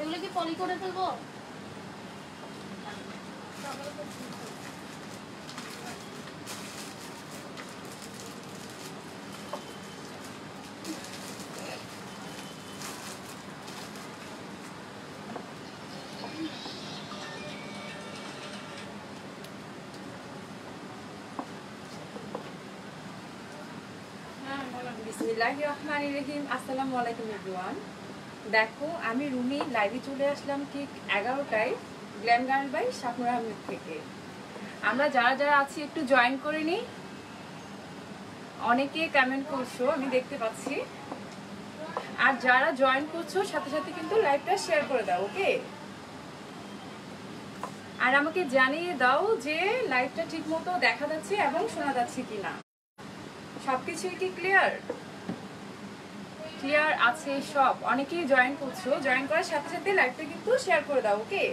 এগুলো কি পলি করে ফেলব? বিসমিল্লাহির রহমানির রহিম। আসসালামু আলাইকুম এভরিওয়ান দেখো, আমি রুমি লাইভে চলে আসলাম ঠিক এগারোটায় glam girl by Shahnur Ahmed থেকে। আমরা যারা যারা আছি, একটু জয়েন করে নিই। অনেকে কমেন্ট করছ, আমি দেখতে পাচ্ছি। আর যারা জয়েন করছ, সাথে সাথে কিন্তু লাইভটা শেয়ার করে দাও, ওকে? আর আমাকে জানিয়ে দাও যে লাইভটা ঠিক মতো দেখা যাচ্ছে এবং শোনা যাচ্ছে কিনা। সবকিছুই কি ক্লিয়ার ক্লিয়ার আছে সব। অনেকেই জয়েন করছ জয়েন করার সাথে সাথে লাইভটা কিন্তু শেয়ার করে দাও ওকে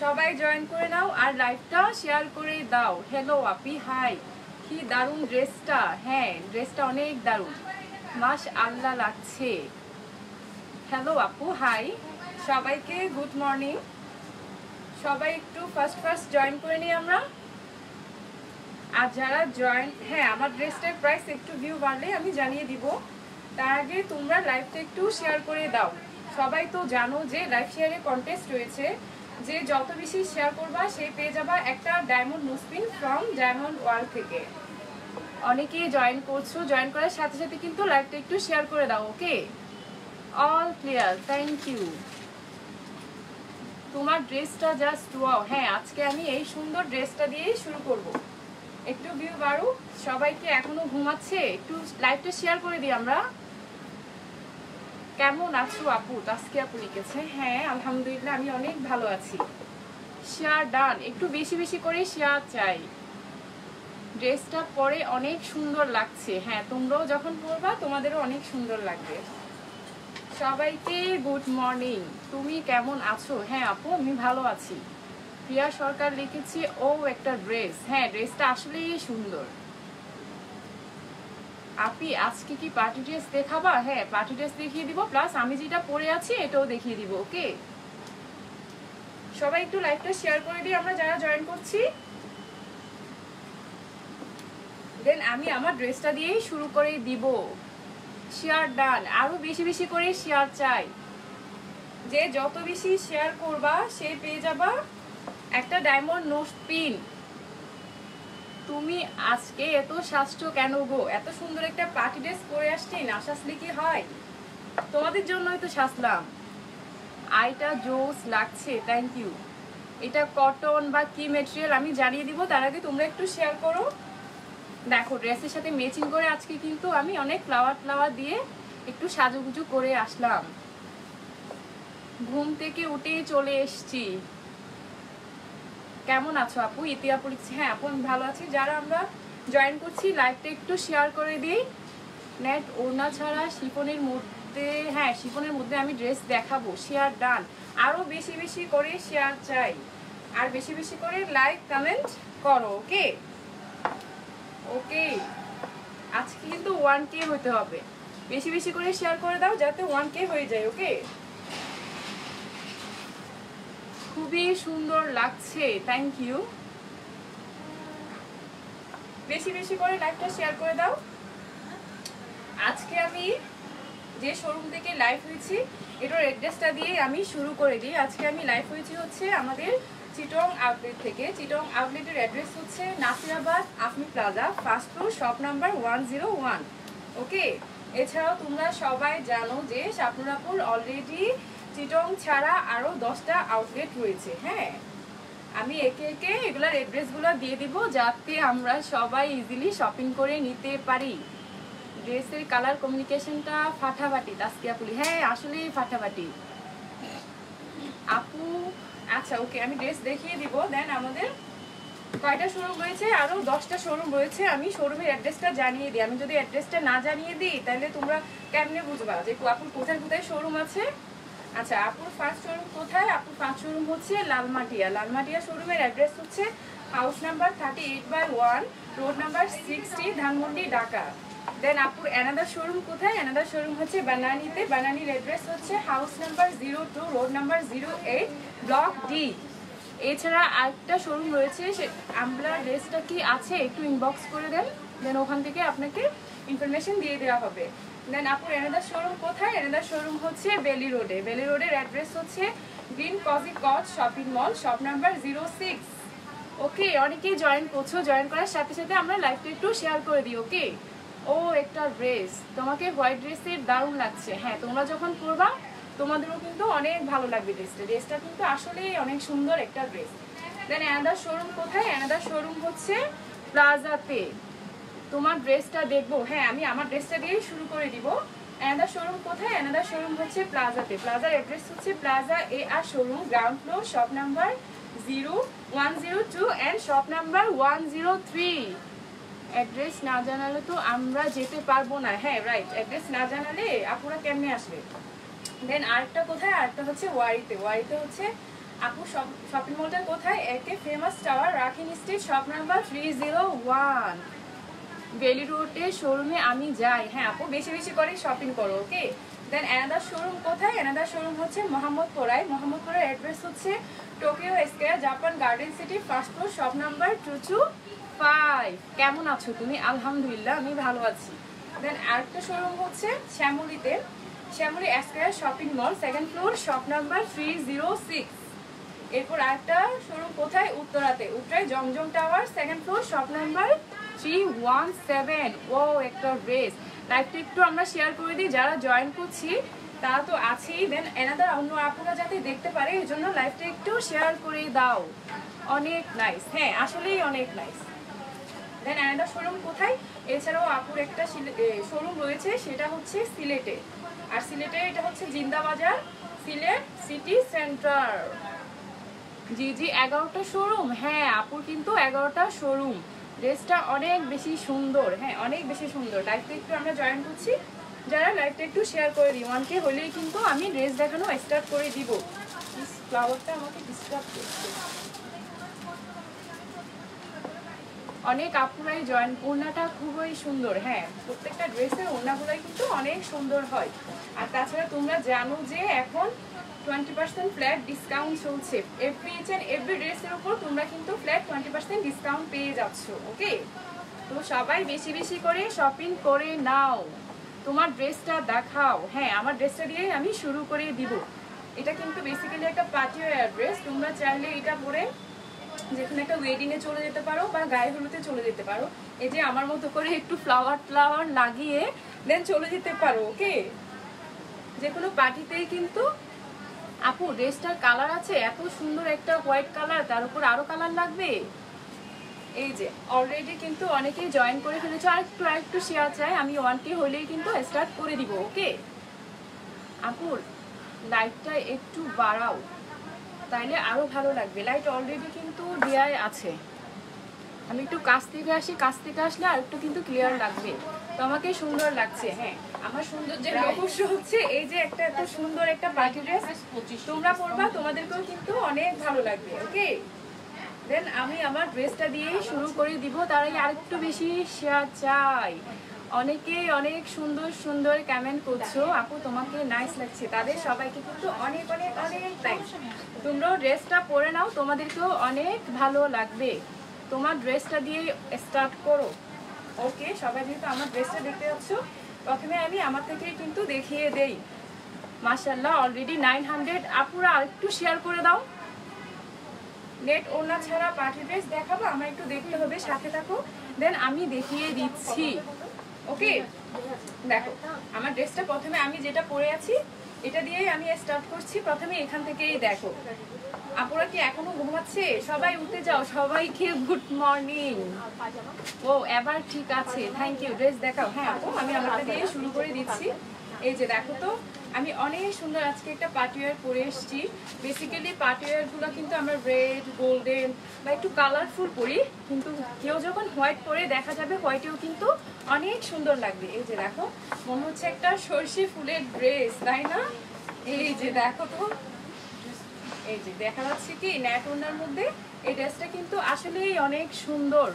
সবাই জয়েন করে নাও আর লাইভটা শেয়ার করে দাও। হ্যালো আপি হাই কি দারুণ ড্রেসটা হ্যাঁ ড্রেসটা অনেক দারুণ। মাস আল্লাহ লাগছে। হ্যালো আপু হাই সবাইকে গুড মর্নিং সবাই একটু ফার্স্ট ফার্স্ট জয়েন করে নিই আমরা। আর যারা জয়েন হ্যাঁ আমার ড্রেসটার প্রাইস একটু ভিউ বাড়লে আমি জানিয়ে দিব। তার আগে তোমরা লাইভটা একটু শেয়ার করে দাও। সবাই তো জানো যে লাইভ শেয়ারে কন্টেস্ট রয়েছে। যে যত বেশি শেয়ার করবা, সে পেয়ে যাবা একটা ডায়মন্ড মুসপিন ফ্রম ডায়মন্ড ওয়ার্ল্ড থেকে। অনেকেই জয়েন করছ জয়েন করার সাথে সাথে কিন্তু লাইভটা একটু শেয়ার করে দাও okay all clear thank you তোমার ড্রেসটা জাস্ট ওয়াও হ্যাঁ আজকে আমি এই সুন্দর ড্রেসটা দিয়েই শুরু করব। একটু ভিউ বাড়ু। সবাইকে এখনও ঘুমাচ্ছে। একটু লাইভটা শেয়ার করে দিই আমরা। কেমন আছো আপু? তাস্কি আপু লিখেছে হ্যাঁ আলহামদুলিল্লাহ, আমি অনেক ভালো আছি। শেয়ার ডান একটু বেশি বেশি করে শেয়ার চাই। ড্রেসটা পরে অনেক সুন্দর লাগছে। হ্যাঁ তোমরাও যখন পরবা, তোমাদেরও অনেক সুন্দর লাগবে। সবাইকে গুড মর্নিং তুমি কেমন আছো? হ্যাঁ আপু, আমি ভালো আছি। প্রিয়া সরকার লিখেছে, ও, একটা ড্রেস। হ্যাঁ ড্রেসটা আসলেই সুন্দর। আপি, আজকে কি পার্টি ড্রেস দেখাবা? হ্যাঁ পার্টি ড্রেস দেখিয়ে দিব, প্লাস আমি যেটা পরে আছি, এটাও দেখিয়ে দিব, ওকে? সবাই একটু লাইভটা শেয়ার করে দিই আমরা যারা জয়েন করছি। দেন আমি আমার ড্রেসটা দিয়েই শুরু করে দিব। শেয়ার ডান আরও বেশি বেশি করে শেয়ার চাই। যে যত বেশি শেয়ার করবা, সে পেয়ে যাবা। একটা ডায়মন্ড নোট পিন তুমি আজকে এত স্বাস্থ্য কেন গো? এত সুন্দর একটা পার্টি ড্রেস পরে আসছি না সাজলে কি হয়? তোমাদের জন্যই তো সাজলাম। আইটা জোস লাগছে থ্যাংক ইউ এটা কটন বা কি মেটেরিয়াল আমি জানিয়ে দিব, তার আগে তোমরা একটু শেয়ার করো। দেখো, ড্রেসের সাথে ম্যাচিং করে আজকে কিন্তু আমি অনেক ফ্লাওয়ার ফ্লাওয়ার দিয়ে একটু সাজুগুজু করে আসলাম। ঘুম থেকে উঠে চলে এসছি। কেমন আছো আপু? ইতি আপু লিখছি হ্যাঁ আপু, আমি ভালো আছি। যারা আমরা জয়েন করছি লাইভটা একটু শেয়ার করে দিই। নেট ওড়না ছাড়া শিপনের মধ্যে হ্যাঁ শিপনের মধ্যে আমি ড্রেস দেখাবো। শেয়ার ডান আরও বেশি বেশি করে শেয়ার চাই। আর বেশি বেশি করে লাইক কমেন্ট করো ওকে ওকে আজকে কিন্তু ওয়ান কে হতে হবে। বেশি বেশি করে শেয়ার করে দাও, যাতে ওয়ান কে হয়ে যায় ওকে খুবই সুন্দর লাগছে থ্যাংক ইউ বেশি বেশি করে লাইভটা শেয়ার করে দাও। আজকে আমি যে শোরুম থেকে লাইভ হয়েছি, এটার অ্যাড্রেসটা দিয়ে আমি শুরু করে দিই। আজকে আমি লাইভ হয়েছি হচ্ছে আমাদের চিটং আউটলেট থেকে। চিটং আউটলেটের অ্যাড্রেস হচ্ছে Nasirabad Afmi plaza first floor shop number one zero one okay এছাড়াও তোমরা সবাই জানো যে শাপনুরাপুর অলরেডি চিটং ছাড়া আরও দশটা আউটলেট রয়েছে হ্যাঁ? আমি একে একে এগুলার অ্যাড্রেসগুলো দিয়ে দিব যাতে আমরা সবাই ইজিলি শপিং করে নিতে পারি। ড্রেসের কালার কমিউনিকেশনটা ফাটাফাটি তাস্কিয়া পুলি হ্যাঁ আসলেই ফাটাফাটি। আপু আচ্ছা ওকে, আমি ড্রেস দেখিয়ে দিব। দেন আমাদের কয়টা শোরুম রয়েছে? আরও দশটা শোরুম রয়েছে। আমি শোরুমের অ্যাড্রেসটা জানিয়ে দিই। আমি যদি অ্যাড্রেসটা না জানিয়ে দিই, তাহলে তোমরা কেমনে বুঝবা যে আপুর কোথায় কোথায় শোরুম আছে? আচ্ছা আপুর ফার্স্ট শোরুম কোথায়? আপুর ফার্স্ট শোরুম হচ্ছে লালমাটিয়া। লালমাটিয়া শোরুমের অ্যাড্রেস হচ্ছে house number thirty eight by one road number sixty Dhanmondi, Dhaka. Then আপুর অ্যানাদার শোরুম কোথায়? অ্যানাদার শোরুম হচ্ছে বানানিতে। বানানির অ্যাড্রেস হচ্ছে house number zero two road number zero eight block D এছাড়া আরেকটা শোরুম রয়েছে, সে আমলার ড্রেসটা কি আছে? একটু ইনবক্স করে দেন। দেন ওখান থেকে আপনাকে ইনফরমেশন দিয়ে দেওয়া হবে। দেন আপুর এনাদার শোরুম কোথায়? এনাদার শোরুম হচ্ছে বেলি রোডে বেলি রোডের অ্যাড্রেস হচ্ছে গ্রিন কজি কচ shopping mall shop number zero six okay অনেকেই জয়েন করছ জয়েন করার সাথে সাথে আমরা লাইভটা একটু শেয়ার করে দিই ওকে ও, একটা ড্রেস তোমাকে হোয়াইট ড্রেসের দারুণ লাগছে। হ্যাঁ তোমরা যখন পরবা, তোমাদেরও কিন্তু অনেক ভালো লাগবে ড্রেসটা ড্রেসটা কিন্তু আসলেই অনেক সুন্দর একটা ড্রেস দেন অ্যানাদার শোরুম কোথায়? অ্যানাদার শোরুম হচ্ছে প্লাজাতে তোমার ড্রেসটা দেখব। হ্যাঁ আমি আমার ড্রেসটা দিয়েই শুরু করে দিব। অ্যানাদার শোরুম কোথায়? অ্যানাদার শোরুম হচ্ছে প্লাজাতে প্লাজার অ্যাড্রেস হচ্ছে plaza A R showroom ground floor shop number zero one zero two and shop number one zero three address না জানালে তো আমরা যেতে পারব না। হ্যাঁ রাইট অ্যাড্রেস না জানালে আপুরা কেমনে আসবে? দেন আরেকটা কোথায়? আরেকটা হচ্ছে ওয়ারিতে ওয়ারিতে হচ্ছে আপু শপিং মলটা কোথায়? একে famous tower রাখিন street shop number three zero one বেলি রোডে শোরুমে আমি যাই। হ্যাঁ আপু, বেশি বেশি করে শপিং করো ওকে দেন অ্যানাদার শোরুম কোথায়? অ্যানাদার শোরুম হচ্ছে মোহাম্মদপুরায়। মোহাম্মদপুরের অ্যাড্রেস হচ্ছে Tokyo square Japan garden city first floor shop number two two five কেমন আছো তুমি? আলহামদুলিল্লাহ, আমি ভালো আছি। দেন আরেকটা শোরুম হচ্ছে শ্যামলিতে। Shyamoli square shopping mall second floor shop number three zero six এরপর আরেকটা শোরুম কোথায়? উত্তরাতে। উত্তরায় Zamzam tower second floor shop number three one seven ও একটা ড্রেস আমরা শেয়ার করে দিই, যারা জয়েন করছি তো আছেই দেন অন্য যাতে দেখতে পারে, এই জন্য শেয়ার দাও। অনেক নাইস হ্যাঁ আসলেই অনেক নাইস দেন শোরুম কোথায়? এছাড়াও আপুর একটা শোরুম রয়েছে, সেটা হচ্ছে সিলেটে। আর সিলেটে এটা হচ্ছে জিন্দাবাজার, সিলেট সিটি সেন্টার জি জি, এগারোটা শোরুম হ্যাঁ আপুর কিন্তু এগারোটা শোরুম ড্রেসটা অনেক বেশি সুন্দর হ্যাঁ অনেক বেশি সুন্দর। লাইভটা একটু আমরা জয়েন করছি। যারা লাইভটা একটু শেয়ার করে দিই ওয়ানকে হলেই কিন্তু আমি ড্রেস দেখানো স্টার্ট করে দিব। ফ্লাওয়ারটা আমাকে ডিস্টার্ব করছে। অনেক আপুরাই জয়েন ওড়নাটা খুবই সুন্দর হ্যাঁ। প্রত্যেকটা ড্রেসের ওড়নাগুলাই কিন্তু অনেক সুন্দর হয়। আর তাছাড়া তোমরা জানো যে এখন টোয়েন্টি পার্সেন্ট ফ্ল্যাট ডিসকাউন্ট চলছে। এভরি ইচ অ্যান্ড এভরি ড্রেসের উপর তোমরা কিন্তু ফ্ল্যাট টোয়েন্টি পার্সেন্ট ডিসকাউন্ট পেয়ে যাচ্ছ ওকে তো সবাই বেশি বেশি করে শপিং করে নাও। তোমার ড্রেসটা দেখাও। হ্যাঁ আমার ড্রেসটা দিয়ে আমি শুরু করে দিব। এটা কিন্তু বেসিক্যালি একটা পার্টি ওয়ার ড্রেস তোমরা চাইলে এটা পরে যেখানে একটা ওয়েডিংয়ে চলে যেতে পারো বা গায়ে হলুদে চলে যেতে পারো। এই যে আমার মতো করে একটু ফ্লাওয়ার ফ্লাওয়ার লাগিয়ে দেন চলে যেতে পারো ওকে যে কোনো পার্টিতেই কিন্তু আপু ড্রেসটার কালার আছে? এত সুন্দর একটা হোয়াইট কালার তার উপর আরও কালার লাগবে? এই যে অলরেডি কিন্তু অনেকেই জয়েন করে ফেলেছো। আর একটু আর একটু শেয়ার চাই। আমি ওয়ান কে হলেই কিন্তু স্টার্ট করে দিব ওকে আপুর লাইটটা একটু বাড়াও। তাইলে আরও ভালো লাগবে। লাইট অলরেডি কিন্তু দেয়াই আছে। আমি একটু কাছ থেকে আসি, কাছ থেকে আসলে আর একটু কিন্তু ক্লিয়ার লাগবে। তো আমাকে সুন্দর লাগছে হ্যাঁ। আমার সুন্দর যে রহস্য হচ্ছে এই যে একটা এত সুন্দর একটা পার্টি ড্রেস। তোমরা পরবা তোমাদেরকেও কিন্তু অনেক ভালো লাগবে ওকে? দেন আমি আমার ড্রেসটা দিয়েই শুরু করে দিব তার আগে আরেকটু বেশি শেয়ার চাই। অনেকেই অনেক সুন্দর সুন্দর কমেন্ট করছ আপু তোমাকে নাইস লাগছে তাদের সবাইকে কিন্তু অনেক অনেক অনেক থ্যাংকস তোমরাও ড্রেসটা পরে নাও তোমাদেরকেও অনেক ভালো লাগবে। তোমার ড্রেসটা দিয়ে স্টার্ট করো। ওকে, সবাই যেহেতু আমার ড্রেসটা দেখতে যাচ্ছ, প্রথমে আমি আমার থেকে কিন্তু দেখিয়ে দেই। মাশাল্লাহ অলরেডি নাইন হান্ড্রেড আপুরা আরেকটু শেয়ার করে দাও। নেট ওনা ছাড়া পার্টি ড্রেস দেখাবো, আমার একটু দেখতে হবে, সাথে থাকো। দেন আমি দেখিয়ে দিচ্ছি। ওকে? দেখো, আমার ড্রেসটা প্রথমে আমি যেটা পরে আছি, এটা দিয়েই আমি স্টার্ট করছি। প্রথমে এখান থেকেই দেখো। আপুরা কি এখনও ঘুমাচ্ছে? সবাই উঠে যাও, সবাইকে গুড মর্নিং ও, এবার ঠিক আছে থ্যাংক ইউ ড্রেস দেখাও। হ্যাঁ আপু, আমি আমারটা দিয়ে শুরু করে দিচ্ছি। এই যে দেখো তো, আমি অনেক সুন্দর আজকে একটা পার্টিওয়ার পরে এসেছি। বেসিক্যালি পার্টিওয়ারগুলো কিন্তু আমরা রেড গোল্ডেন বা একটু কালারফুল পরি, কিন্তু কেউ যখন হোয়াইট পরে দেখা যাবে হোয়াইটেও কিন্তু অনেক সুন্দর লাগবে। এই যে দেখো, মনে হচ্ছে একটা সর্ষে ফুলের ড্রেস তাই না? এই যে দেখো তো এই যে দেখা যাচ্ছে কি ন্যাটনার মধ্যে এই ড্রেসটা কিন্তু আসলেই অনেক সুন্দর।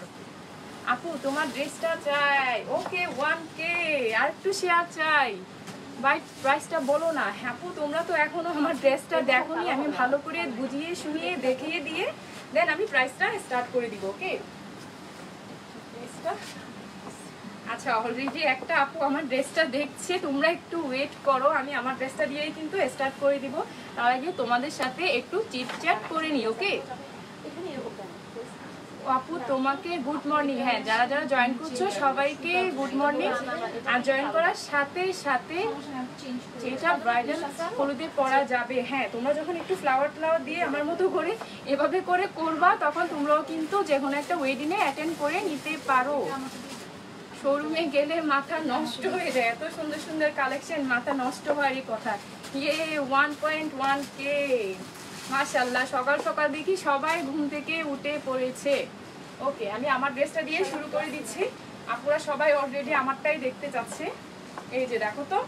আপু তোমার ড্রেসটা চাই। ওকে ওয়ান কে আর একটু শেয়ার চাই। বাই প্রাইসটা বলো না। হ্যাঁ আপু তোমরা তো এখনও আমার ড্রেসটা দেখোনি। আমি ভালো করে বুঝিয়ে শুনিয়ে দেখিয়ে দিয়ে দেন আমি প্রাইসটা স্টার্ট করে দিব ওকে ড্রেসটা আচ্ছা অলরেডি একটা আপু আমার ড্রেসটা দেখছে তোমরা একটু ওয়েট করো আমি আমার ড্রেসটা দিয়েই কিন্তু স্টার্ট করে দিব। তার আগে তোমাদের সাথে একটু চিটচ্যাট করে নিই ওকে আপু তোমাকে গুড মর্নিং হ্যাঁ যারা যারা জয়েন করছ সবাইকে গুড মর্নিং আর জয়েন করার সাথে সাথে যেটা ব্রাইডাল হলুদে পরা যাবে। হ্যাঁ তোমরা যখন একটু ফ্লাওয়ার ফ্লাওয়ার দিয়ে আমার মতো করে এভাবে করে করবা তখন তোমরাও কিন্তু যে কোনো একটা ওয়েডিংয়ে অ্যাটেন্ড করে নিতে পারো। শোরুমে গেলে মাথা নষ্ট হয়ে যায়। এত সুন্দর সুন্দর কালেকশন মাথা নষ্ট হওয়ারই কথা। ইয়ে ওয়ান পয়েন্ট ওয়ান কে মাশাল্লাহ সকাল সকাল দেখি সবাই ঘুম থেকে উঠে পড়েছে। ওকে আমি আমার ড্রেসটা দিয়ে শুরু করে দিচ্ছি। আপুরা সবাই অলরেডি আমারটাই দেখতে চাচ্ছে। এই যে দেখো তো।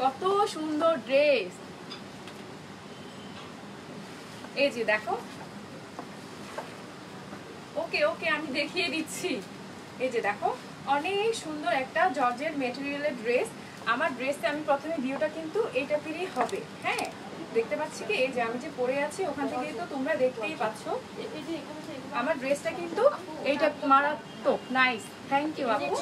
কত সুন্দর ড্রেস এই যে দেখো। ওকে ওকে আমি দেখিয়ে দিচ্ছি। এই যে দেখো, অনেক সুন্দর একটা জর্জের মেটেরিয়ালের ড্রেস আমার ড্রেসে আমি প্রথমে ভিউটা কিন্তু এই টাইপেরই হবে হ্যাঁ? দেখতে পাচ্ছি কি? এই যে আমি যে পরে আছি, ওখান থেকে তো তোমরা দেখতেই পাচ্ছ। আমার ড্রেসটা কিন্তু এইটা মারাত্মক নাইস থ্যাংক ইউ আপু।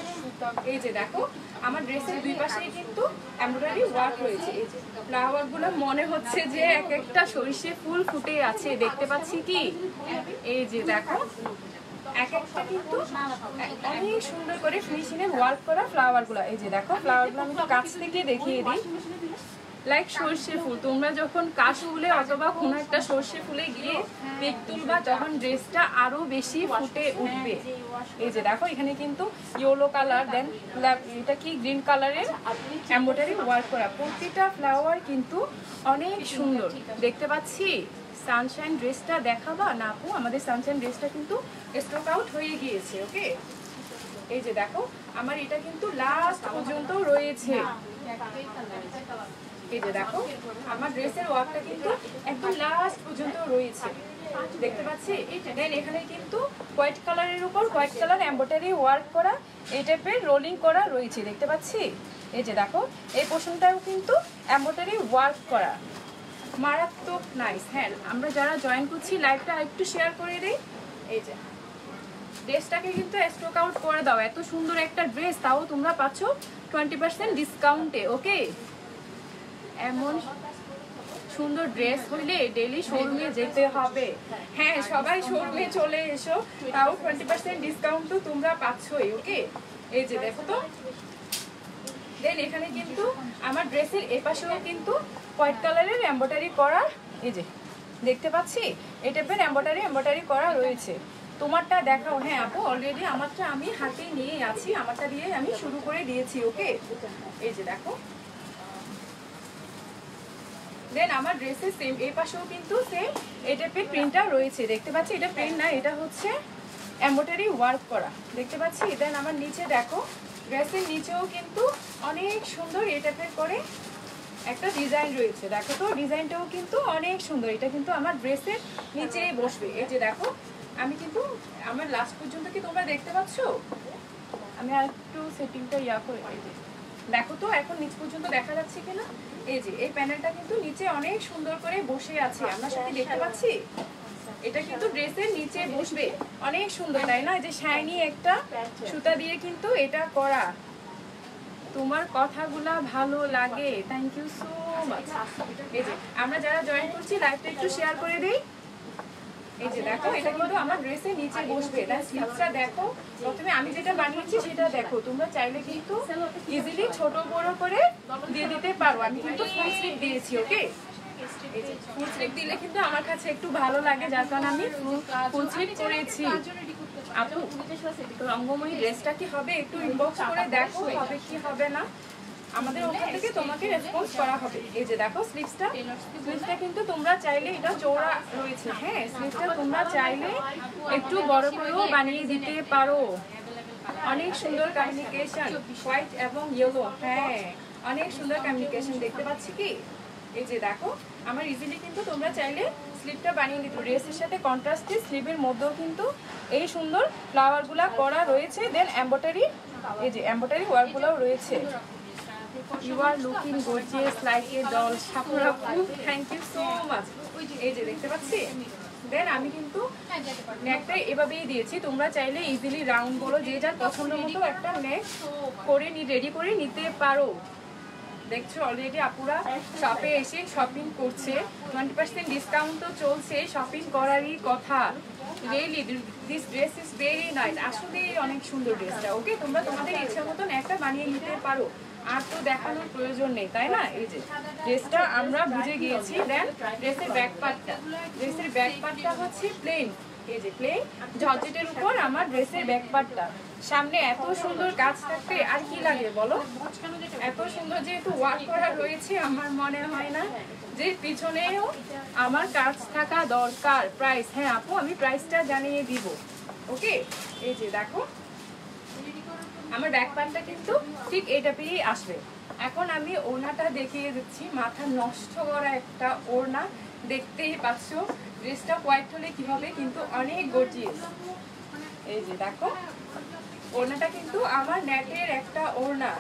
এই যে দেখো, আমার ড্রেসের দুই পাশেই কিন্তু এমব্রয়ডারি ওয়ার্ক রয়েছে। এই যে ফ্লাওয়ারগুলো মনে হচ্ছে যে এক একটা সরিষে ফুল ফুটে আছে, দেখতে পাচ্ছি কি? এই যে দেখো এক অনেক সুন্দর করে ফিনিশিং এর ওয়ার্ক করা ফ্লাওয়ারগুলো। এই যে দেখো ফ্লাওয়ারগুলো আমি কাছ থেকে দেখিয়ে দিই। লাইক সর্ষে ফুল। তোমরা যখন কাশফুলে অথবা কোনো একটা সর্ষে ফুলে গিয়ে পেক তুলবা, তখন ড্রেসটা আরও বেশি ফুটে উঠবে। এই যে দেখো, এখানে কিন্তু ইয়েলো কালার দেন এটা কি গ্রিন কালারের এম্ব্রয়ডারি ওয়ার্ক করা। প্রতিটা ফ্লাওয়ার কিন্তু অনেক সুন্দর। দেখতে পাচ্ছি? সানশাইন ড্রেসটা দেখাবা? না আপু আমাদের সানশাইন ড্রেসটা কিন্তু স্টক আউট হয়ে গিয়েছে ওকে এই যে দেখো আমার এটা কিন্তু লাস্ট পর্যন্ত রয়েছে। এই যে দেখো আমার ড্রেসের ওয়ার্কটা কিন্তু একদম লাস্ট পর্যন্ত রয়েছে। দেখতে পাচ্ছি? দেন এখানে কিন্তু হোয়াইট কালারের উপর হোয়াইট কালার এম্ব্রয়ডারি ওয়ার্ক করা এই টাইপের রোলিং করা রয়েছে দেখতে পাচ্ছি? এই যে দেখো এই পোর্শনটাও কিন্তু এম্ব্রয়ডারি ওয়ার্ক করা। মারাত্মক নাইস হ্যাঁ আমরা যারা জয়েন করছি লাইভটা একটু শেয়ার করে দিই। এই যে ড্রেসটাকে কিন্তু স্টক আউট করে দাও। এত সুন্দর একটা ড্রেস তাও তোমরা পাচ্ছ টোয়েন্টি পার্সেন্ট ডিসকাউন্টে ওকে এমন সুন্দর ড্রেস হইলে ডেলি শোরুমে যেতে হবে। হ্যাঁ সবাই শোরুমে চলে এসো। তাও টোয়েন্টি পার্সেন্ট ডিসকাউন্ট তো তোমরা পাচ্ছই ওকে এই যে, দেখো তো। দেন এখানে কিন্তু আমার ড্রেসের এপাশেও কিন্তু হোয়াইট কালারের এম্ব্রয়ডারি করা, এই যে, দেখতে পাচ্ছি? এই টাইপের এম্ব্রয়ডারি এম্ব্রয়ডারি করা রয়েছে। তোমারটা দেখাও। হ্যাঁ আপু অলরেডি আমারটা আমি হাতে নিয়ে আছি। আমারটা দিয়ে আমি শুরু করে দিয়েছি, ওকে? এই যে, দেখো। দেন আমার ড্রেসের সেম এই পাশেও কিন্তু সেম এই টাইপের প্রিন্টটা রয়েছে। দেখতে পাচ্ছি, এটা প্রিন্ট না, এটা হচ্ছে এম্ব্রয়ডারি ওয়ার্ক করা। দেখতে পাচ্ছি? দেন আমার নিচে দেখো ড্রেসের নিচেও কিন্তু অনেক সুন্দর এই টাইপের করে একটা ডিজাইন রয়েছে। দেখো তো ডিজাইনটাও কিন্তু অনেক সুন্দর। এটা কিন্তু আমার ড্রেসের নিচেই বসবে। এই যে দেখো, আমি কিন্তু আমার লাস্ট পর্যন্ত কি তোমরা দেখতে পাচ্ছ? আমি আর একটু সেটিংটা ইয়া করে দেখো তো, এখন নিচ পর্যন্ত দেখা যাচ্ছে কিনা? এই যে, এই প্যানেলটা কিন্তু নিচে অনেক সুন্দর করে বসে আছে। আমরা সাথে দেখতে পাচ্ছি? এটা কিন্তু ড্রেসের নিচে বসবে। অনেক সুন্দর, তাই না? যে শাইনি একটা সুতা দিয়ে কিন্তু এটা করা। তোমার কথাগুলা ভালো লাগে। থ্যাংক ইউ সো মাচ এই যে, আমরা যারা জয়েন করছি লাইভটা একটু শেয়ার করে দিই। এই যে দেখো, এটা কিন্তু আমার ড্রেসের নিচে বসবে। তাই স্লিপসটা দেখো। প্রথমে আমি যেটা বানিয়েছি, সেটা দেখো। তোমরা চাইলে কিন্তু ইজিলি ছোট বড় করে দিয়ে দিতে পারো। আমি কিন্তু ফুল স্লিপ দিয়েছি ওকে ফুল দিলে কিন্তু আমার কাছে একটু ভালো লাগে, যার কারণে আমি ফুল করেছি। আপু, রঙ্গময়ী ড্রেসটা কি হবে একটু ইনবক্স করে দেখো, হবে কি হবে না। আমাদের ওখান থেকে তোমাকে রেসপন্স করা হবে। এই যে দেখো স্লিপসটা স্লিপসটা কিন্তু তোমরা চাইলে এটা চৌড়া রয়েছে হ্যাঁ? স্লিপসটা তোমরা চাইলে একটু বড় করেও বানিয়ে দিতে পারো। অনেক সুন্দর কমিউনিকেশন হোয়াইট এবং ইয়েলো হ্যাঁ? অনেক সুন্দর কমিউনিকেশন দেখতে পাচ্ছি কি? এই যে দেখো, আমার ইজিলি কিন্তু তোমরা চাইলে স্লিপটা বানিয়ে নিতে ড্রেসের সাথে কন্ট্রাস্টে স্লিভের মধ্যেও কিন্তু এই সুন্দর ফ্লাওয়ারগুলা করা রয়েছে। দেন এম্বয়ডারি এই যে এম্বয়ডারি ওয়ার্কগুলোও রয়েছে। You are looking gorgeous like a doll সাপুরা thank you so much এই যে দেখতে পাচ্ছি? দেন আমি কিন্তু নেকটা এভাবেই দিয়েছি। তোমরা চাইলে ইজিলি রাউন্ড বলো, যে যার পছন্দ মতো একটা নেক করে নি রেডি করে নিতে পারো। দেখছ অলরেডি আপুরা? শপে এসে শপিং করছে। টোয়েন্টি পার্সেন্ট ডিসকাউন্ট তো চলছে শপিং করারই কথা। Really this dress is very nice আসলে অনেক সুন্দর ড্রেসটা ওকে তোমরা তোমাদের ইচ্ছা মতন একটা বানিয়ে নিতে পারো। আর তো দেখানোর প্রয়োজন নেই, তাই না? এই যে ড্রেসটা আমরা বুঝে গিয়েছি। দেন ড্রেসের ব্যাক পার্টটা ড্রেসের ব্যাক পার্টটা হচ্ছে প্লেন এই উপর আমার ড্রেসের সামনে এত সুন্দর কাজ থাকতে আর কি লাগে বলো? এত সুন্দর যেহেতু ওয়ার্ক করা রয়েছে, আমার মনে হয় না যে পিছনেও আমার কাজ থাকা দরকার। প্রাইস হ্যাঁ আপু, আমি প্রাইসটা জানিয়ে দিব। ওকে এই যে দেখো। আমার ব্যাক কিন্তু ঠিক এটা পেয়েই আসবে। এখন আমি ওড়নাটা দেখিয়ে দিচ্ছি। মাথা নষ্ট করা একটা ওড়না। দেখতেই পাচ্ছ ড্রেসটা হোয়াইট হলে কি হবে, কিন্তু অনেক গর্জিয়াস এই যে, দেখো, ওড়নাটা কিন্তু আমার নেটের একটা ওড়না।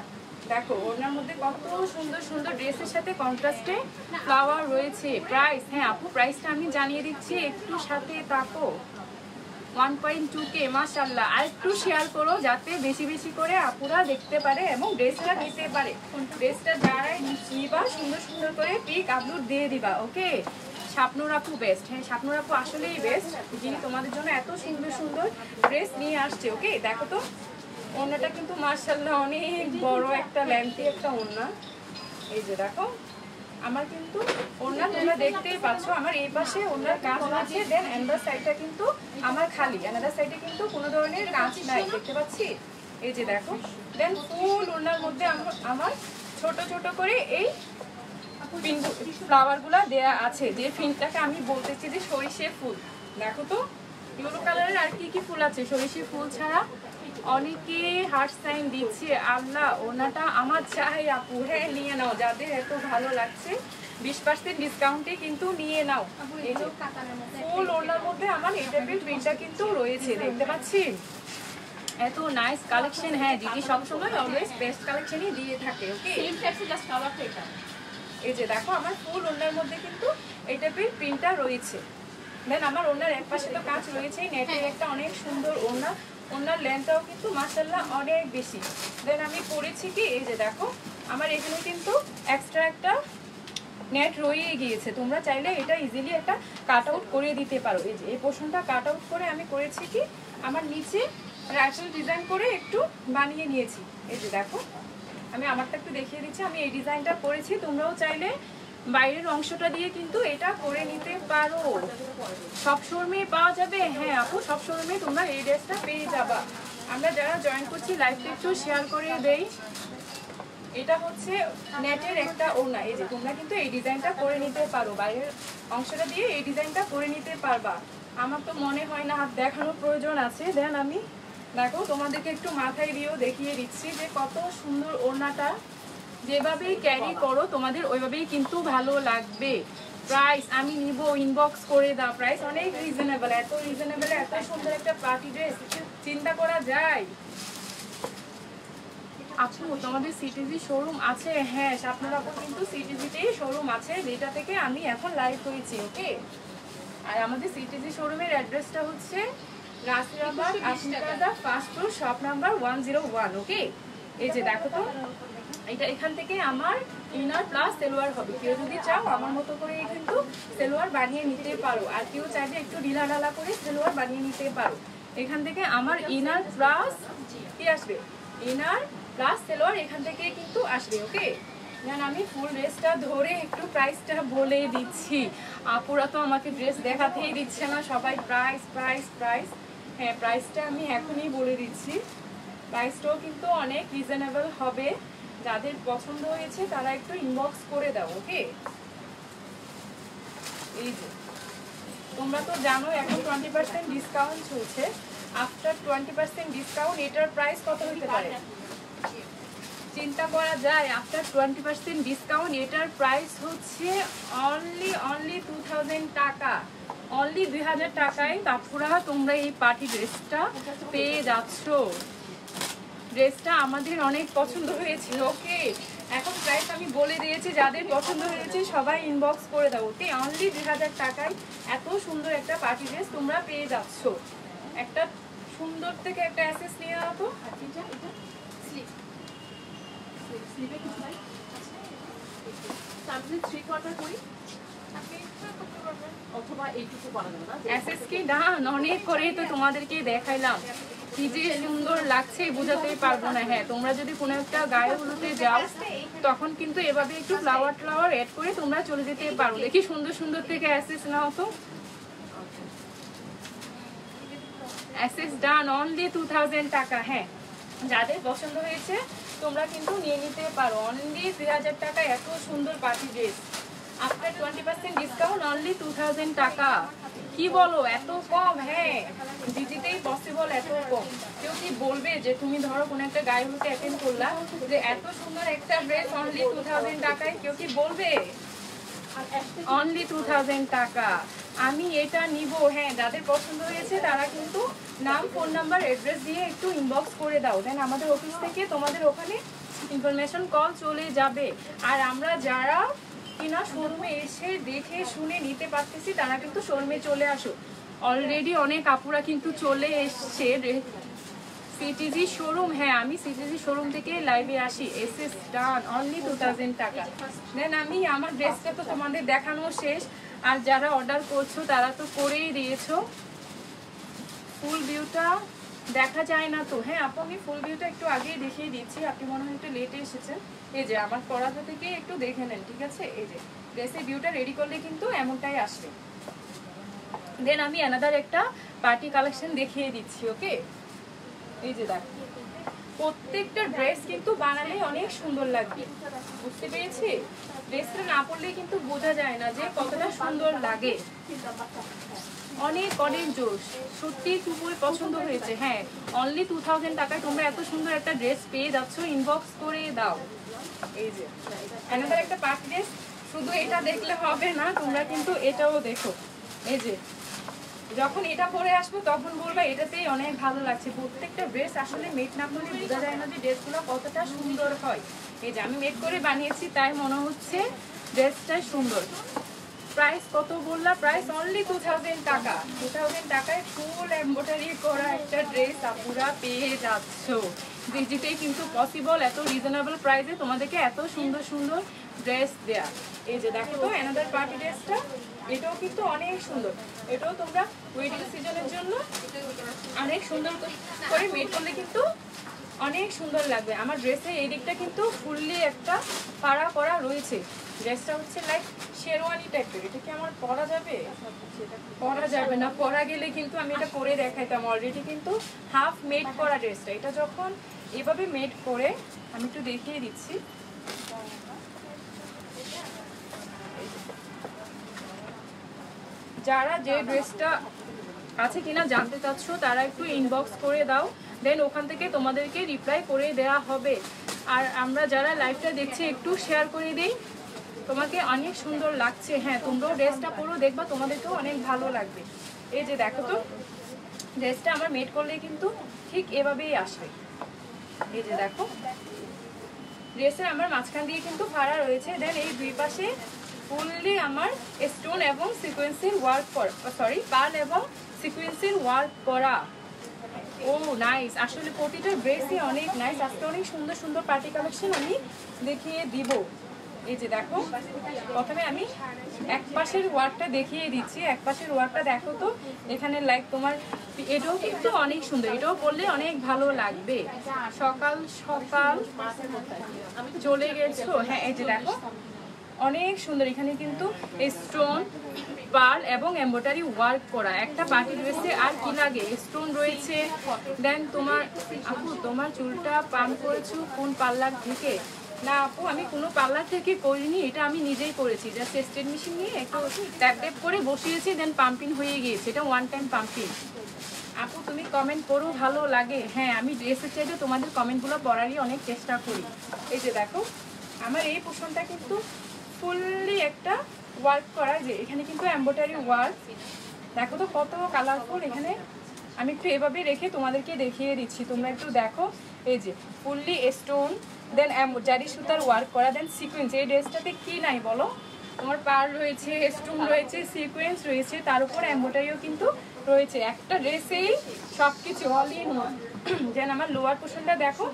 দেখো, ওড়নার মধ্যে কত সুন্দর সুন্দর ড্রেসের সাথে কন্ট্রাস্টে ফ্লাওয়ার রয়েছে। প্রাইস হ্যাঁ আপু প্রাইসটা আমি জানিয়ে দিচ্ছি, একটু সাথে তাকো। ওয়ান পয়েন্ট টু কে মাসাল্লাহ আর একটু শেয়ার করো, যাতে বেশি বেশি করে আপুরা দেখতে পারে এবং ড্রেসটা নিতে পারে। ড্রেসটা যারাই নিবা, সুন্দর সুন্দর করে পিক আপলোড দিয়ে দিবা ওকে স্বপ্নুর আপু বেস্ট হ্যাঁ স্বপ্নুর আপু আসলেই বেস্ট যিনি তোমাদের জন্য এত সুন্দর সুন্দর ড্রেস নিয়ে আসছে ওকে দেখো তো, ওড়নাটা কিন্তু মার্শাল্লাহ অনেক বড় একটা ল্যান্থি একটা ওড়না। এই যে দেখো, আমার কিন্তু ওনার তোমরা দেখতেই পাচ্ছ, আমার এই পাশে ওনার কাজ আছে দেন অ্যান্ডার সাইডটা কিন্তু আমার খালি। অ্যানাদার সাইডে কিন্তু কোনো ধরনের কাজ নাই, দেখতে পাচ্ছি? এই যে দেখো দেন ফুল ওনার মধ্যে আমার ছোট ছোট করে এই ফ্লাওয়ারগুলো দেয়া আছে। যে ফিনটাকে আমি বলতেছি যে সরিষে ফুল। দেখো তো ইয়েলো কালারের আর কি কি ফুল আছে? সরিষে ফুল ছাড়া অনেকে হার্ট সাইন দিচ্ছে। আল্লাহ, ওনাটা আমার চাই আপু। হ্যাঁ নিয়ে নাও। যাদের এত ভালো লাগছে, বিশ পার্সেন্ট ডিসকাউন্টে কিন্তু নিয়ে নাও। ফুল ওনার মধ্যে আমার এই টাইপের কিন্তু রয়েছে। দেখতে পাচ্ছি এত নাইস কালেকশন হ্যাঁ দিদি সবসময় অলওয়েজ বেস্ট কালেকশনই দিয়ে থাকে ওকে জাস্ট কালারটা এটা। এই যে দেখো, আমার ফুল ওনার মধ্যে কিন্তু এই টাইপের প্রিন্টটা রয়েছে। দেন আমার ওনার এক পাশে তো কাজ রয়েছেই নেটের একটা অনেক সুন্দর ওনা ওনার লেন্থটাও কিন্তু মাসাল্লাহ অনেক বেশি। দেন আমি পরেছি কি, এই যে দেখো, আমার এখানে কিন্তু এক্সট্রা একটা নেট রয়ে গিয়েছে। তোমরা চাইলে এটা ইজিলি একটা কাট আউট করে দিতে পারো। এই যে, এই পোর্শনটা কাট আউট করে আমি করেছি কি, আমার নিচে র্যাচেল ডিজাইন করে একটু বানিয়ে নিয়েছি। এই যে দেখো আমি আমারটা একটু দেখিয়ে দিচ্ছি। আমি এই ডিজাইনটা করেছি। তোমরাও চাইলে বাইরের অংশটা দিয়ে কিন্তু এটা করে নিতে পারো। সব শোরুমে পাওয়া যাবে। হ্যাঁ আপু, সব শোরুমে তোমরা এই ড্রেসটা পেয়ে যাবা। আমরা যারা জয়েন করছি লাইভটা একটু শেয়ার করে দেই। এটা হচ্ছে নেটের একটা ওড়না। এই যে তোমরা কিন্তু এই ডিজাইনটা করে নিতে পারো। বাইরের অংশটা দিয়ে এই ডিজাইনটা করে নিতে পারবা। আমার তো মনে হয় না দেখানোর প্রয়োজন আছে। দেন আমি দেখো, তোমাদেরকে একটু মাথায় দিয়েও দেখিয়ে দিচ্ছি যে কত সুন্দর ওড়নাটা। যেভাবেই ক্যারি করো, তোমাদের ওইভাবেই কিন্তু ভালো লাগবে। প্রাইস আমি নিব ইনবক্স করে দাও। প্রাইস অনেক রিজনেবল এত রিজনেবল এত সুন্দর একটা পার্টি ড্রেস চিন্তা করা যায়? আপু, তোমাদের সিটিজি শোরুম আছে? হ্যাঁ আপনার আপু কিন্তু সিটিজিতেই শোরুম আছে, যেটা থেকে আমি এখন লাইভ হয়েছি ওকে আর আমাদের সিটিজি শোরুমের অ্যাড্রেসটা হচ্ছে Nasirabad আশিকাদা first floor shop number one zero one okay এই যে দেখো তো এটা এখান থেকে আমার ইনার প্লাস সেলোয়ার হবে। কেউ যদি চাও আমার মতো করে কিন্তু সেলোয়ার বানিয়ে নিতে পারো। আর কেউ চাইলে একটু ঢিলা ঢালা করে সেলোয়ার বানিয়ে নিতে পারো। এখান থেকে আমার ইনার প্লাস কি আসবে? ইনার প্লাস সেলোয়ার এখান থেকে কিন্তু আসবে ওকে দেন আমি ফুল ড্রেসটা ধরে একটু প্রাইসটা বলে দিচ্ছি। আপুরা তো আমাকে ড্রেস দেখাতেই দিচ্ছে না। সবাই প্রাইস প্রাইস প্রাইস হ্যাঁ প্রাইসটা আমি এখনই বলে দিচ্ছি। প্রাইসটাও কিন্তু অনেক রিজনেবল হবে। যাদের পছন্দ হয়েছে, তারা একটু ইনবক্স করে দাও ওকে এই যে, তোমরা তো জানো, এখন টোয়েন্টি পার্সেন্ট ডিসকাউন্ট চলছে। আফটার টোয়েন্টি পার্সেন্ট ডিসকাউন্ট এটার প্রাইস কত হতে পারে? চিন্তা করা যায় আফটার টোয়েন্টি পার্সেন্ট ডিসকাউন্ট এটার প্রাইস হচ্ছে অনলি অনলি টু টাকা। অনলি দুই হাজার টাকায় তারপরা তোমরা এই পার্টি ড্রেসটা পেয়ে যাচ্ছ। ড্রেসটা আমাদের অনেক পছন্দ হয়েছিল, ওকে? এখন প্রাইস আমি বলে দিয়েছি, যাদের পছন্দ হয়েছে সবাই ইনবক্স করে দাও, ওকে? অনলি দুই হাজার টাকায় এত সুন্দর একটা পার্টি ড্রেস তোমরা পেয়ে যাচ্ছ। একটা সুন্দর থেকে একটা অ্যাসেস নিয়ে নাও তো। এটা স্লিপ স্লিপ কিছু নাই। থ্রি কোয়ার্টার করি। অথবা এইটুকু বানানো না অ্যাসেস কি ডান অনেক করে তো তোমাদেরকে দেখাইলাম। কি যে সুন্দর লাগছে বোঝাতেই পারব না। হ্যাঁ তোমরা যদি কোনো একটা গায়ে হলুদে যাও, তখন কিন্তু এভাবে একটু ফ্লাওয়ার ফ্লাওয়ার অ্যাড করে তোমরা চলে যেতে পারো। দেখি সুন্দর সুন্দর থেকে অ্যাসেস নাও তো। SS done only two thousand টাকা। হ্যাঁ যাদের পছন্দ হয়েছে, তোমরা কিন্তু নিয়ে নিতে পারো। অনলি দুই হাজার টাকা, এত সুন্দর party dress after twenty percent discount only two thousand টাকা। কি বলো, এত কম হ্যাঁ। দিদিতেই পসিবল এত কম। কেউ কি বলবে যে, তুমি ধরো কোনো একটা গায়ে হলুদে অ্যাটেন্ড করলা, যে এত সুন্দর একটা ড্রেস অনলি টু থাউজেন্ড টাকায়? কেউ কি বলবে? অনলি টু থাউজেন্ড টাকা। আমি এটা নিব হ্যাঁ যাদের পছন্দ হয়েছে তারা কিন্তু নাম ফোন নাম্বার অ্যাড্রেস দিয়ে একটু ইনবক্স করে দাও। দেন আমাদের অফিস থেকে তোমাদের ওখানে ইনফরমেশন কল চলে যাবে। আর আমরা যারা কিনা শোরুমে এসে দেখে শুনে নিতে পারতেছি, তারা কিন্তু শোরুমে চলে আসো অলরেডি অনেক আপুরা কিন্তু চলে এসছে। সিটিজি শোরুম হ্যাঁ আমি সিটিজি শোরুম থেকে লাইভে আসি। S S done only two thousand টাকা। দেন আমি আমার ড্রেসটা তো তোমাদের দেখানো শেষ। আর যারা অর্ডার করছ, তারা তো করেই দিয়েছ। ফুল ভিউটা দেখা যায় না তো। হ্যাঁ আপু, আমি ফুল ভিউটা একটু আগেই দেখিয়ে দিচ্ছি। আপনি মনে হয় একটু লেটে এসেছেন। এই যে, আমার পড়াটা থেকে একটু দেখে নেন, ঠিক আছে? এই যে ড্রেসের ভিউটা রেডি করলে কিন্তু এমনটাই আসবে। দেন আমি অ্যানাদার একটা পার্টি কালেকশন দেখিয়ে দিচ্ছি ওকে এই যে, দেখ। প্রত্যেকটা ড্রেস কিন্তু বানালে অনেক সুন্দর লাগবে। বুঝতে পেরেছি? ড্রেসটা না পরলে কিন্তু বোঝা যায় না যে কতটা সুন্দর লাগে। অনেক অনেক জোশ। সত্যি খুবই পছন্দ হয়েছে। হ্যাঁ অনলি টু থাউজেন্ড টাকায় তোমরা এত সুন্দর একটা ড্রেস পেয়ে যাচ্ছ। ইনবক্স করে দাও। এই যে অ্যানাদার একটা পার্টি ড্রেস শুধু এটা দেখলে হবে না, তোমরা কিন্তু এটাও দেখো। এই যে, যখন এটা পরে আসব, তখন বলবা, এটাতেই অনেক ভালো লাগছে। প্রত্যেকটা ড্রেস আসলে মেট না করলে বোঝা যায় না যে ড্রেসগুলো কতটা সুন্দর হয়। এই যে, আমি মেট করে বানিয়েছি, তাই মনে হচ্ছে ড্রেসটা সুন্দর। প্রাইস কত বললা? প্রাইস অনলি টু থাউজেন্ড টাকা। টু থাউজেন্ড টাকায় ফুল এম্ব্রয়ডারি করা একটা ড্রেস আপুরা পেয়ে যাচ্ছ। ডিজিটাই কিন্তু পসিবল এত রিজনেবল প্রাইসে তোমাদেরকে এত সুন্দর সুন্দর ড্রেস দেয়া। এই যে দেখো তো অ্যানাদার পার্টি ড্রেসটা এটাও কিন্তু অনেক সুন্দর। এটাও তোমরা ওয়েডিং সিজনের জন্য অনেক সুন্দর করে মেড করলে কিন্তু অনেক সুন্দর লাগবে। আমার ড্রেসে এই দিকটা কিন্তু ফুললি একটা পাড়া করা রয়েছে। ড্রেসটা হচ্ছে লাইক শেরওয়ানি টাইপের এটা কি আমার পরা যাবে? পরা যাবে না। পরা গেলে কিন্তু আমি এটা করে দেখাইতাম অলরেডি কিন্তু হাফ মেড করা ড্রেসটা এটা যখন এভাবে মেড করে, আমি একটু দেখিয়ে দিচ্ছি। যারা যে ড্রেসটা আছে কিনা জানতে চাচ্ছ, তারা একটু ইনবক্স করে দাও। দেন ওখান থেকে তোমাদেরকে রিপ্লাই করে দেওয়া হবে। আর আমরা যারা লাইভটা দেখছি, একটু শেয়ার করে দিই। তোমাকে অনেক সুন্দর লাগছে। হ্যাঁ তোমরাও ড্রেসটা পরো, দেখবা তোমাদেরকেও অনেক ভালো লাগবে। এই যে দেখো তো ড্রেসটা আমার মেড করলে কিন্তু ঠিক এভাবেই আসবে। এই যে দেখো ড্রেসের আমার মাঝখান দিয়ে কিন্তু ভাড়া রয়েছে। দেন এই দুই পাশে ফুললি আমার স্টোন এবং সিকোয়েন্সের ওয়ার্ক করা সরি পাল এবং সিকোয়েন্সের ওয়ার্ক করা। ও নাইস আসলে প্রতিটা ড্রেসই অনেক নাইস আজকে অনেক সুন্দর সুন্দর পার্টি কালেকশন আমি দেখিয়ে দিব। এই যে দেখো, প্রথমে আমি এক পাশের ওয়ার্কটা দেখিয়ে দিচ্ছি। এক পাশের ওয়ার্কটা দেখো তো, এখানে লাইক তোমার, এটাও কিন্তু অনেক সুন্দর। এটাও পরলে অনেক ভালো লাগবে। সকাল সকাল চলে গেছো। হ্যাঁ এই যে দেখো, অনেক সুন্দর। এখানে কিন্তু স্টোন পার্ল এবং এম্ব্রয়ডারি ওয়ার্ক করা। একটা পার্টি ড্রেসে আর কি লাগে? স্টোন রয়েছে। দেন তোমার, আপু, তোমার চুলটা পাম করেছ? কোন পার্লার থেকে? না, আপু, আমি কোনো পার্লার থেকে করিনি, এটা আমি নিজেই করেছি। জাস্ট স্টেট মেশিন নিয়ে একটু ট্যাপ ট্যাপ করে বসিয়েছি দেন পাম্পিং হয়ে গিয়েছে। এটা ওয়ান টাইম পাম্পিং আপু, তুমি কমেন্ট করো, ভালো লাগে? হ্যাঁ আমি ড্রেসের চাইতে তোমাদের কমেন্টগুলো পড়ারই অনেক চেষ্টা করি। এই যে দেখো, আমার এই পোষণটা কিন্তু ফুললি একটা ওয়ার্ক করা যে এখানে কিন্তু এম্ব্রয়ডারি ওয়ার্ক দেখো তো কত কালারফুল এখানে। আমি একটু এভাবে রেখে তোমাদেরকে দেখিয়ে দিচ্ছি। তোমরা একটু দেখো। এই যে ফুললি স্টোন দেন জারি সুতার ওয়ার্ক করা দেন সিকোয়েন্স এই ড্রেসটাতে কি নাই বলো? তোমার পার রয়েছে স্টোন রয়েছে সিকোয়েন্স রয়েছে, তার উপর এম্ব্রয়ডারিও কিন্তু রয়েছে। একটা ড্রেসেই সব কিছু অল ইন ওয়ান যেন আমার লোয়ার পোর্শনটা দেখো।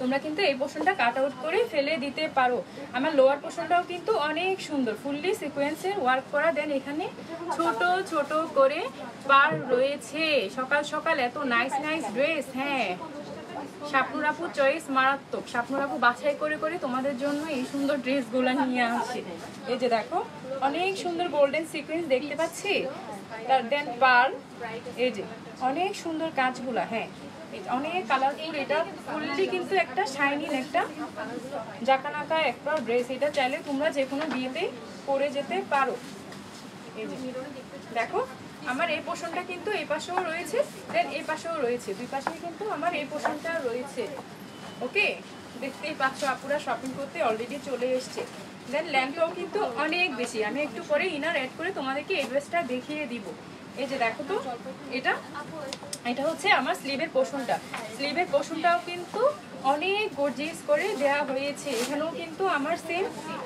তোমরা কিন্তু এই পোর্শনটা কাট আউট করে ফেলে দিতে পারো। আমার লোয়ার পোর্শনটাও কিন্তু অনেক সুন্দর ফুললি সিকোয়েন্সের ওয়ার্ক করা। দেন এখানে ছোট ছোট করে পার রয়েছে। সকাল সকাল এত নাইস নাইস ড্রেস হ্যাঁ। আপু চয়েস মারাত্মক। স্বপ্নুর আপু বাছাই করে করে তোমাদের জন্য এই সুন্দর ড্রেসগুলো নিয়ে আসে এই যে দেখো, অনেক সুন্দর গোল্ডেন সিকোয়েন্স দেখতে পাচ্ছি। দেন পার এই যে, অনেক সুন্দর কাজগুলা হ্যাঁ। অনেক কালারফুল এটা ফুললি কিন্তু একটা শাইনিং একটা জাকানাকা একটা ড্রেস এটা চাইলে তোমরা যে কোনো বিয়েতে পরে যেতে পারো। দেখো, আমার এই পোষণটা কিন্তু এই রয়েছে দেন এই রয়েছে। দুই পাশেই কিন্তু আমার এই পোষণটা রয়েছে। ওকে দেখতেই পাচ্ছ, আপুরা শপিং করতে অলরেডি চলে এসছে। দেন ল্যাম্পটাও কিন্তু অনেক বেশি। আমি একটু পরে ইনার অ্যাড করে তোমাদেরকে এই ড্রেসটা দেখিয়ে দিব। এই যে দেখো তো, এটা এটা হচ্ছে আমার স্লিভের পোষণটা স্লিভের পোষণটাও কিন্তু অনেক গর্জিয়াস করে দেয়া হয়েছে। এখানেও কিন্তু আমার সেম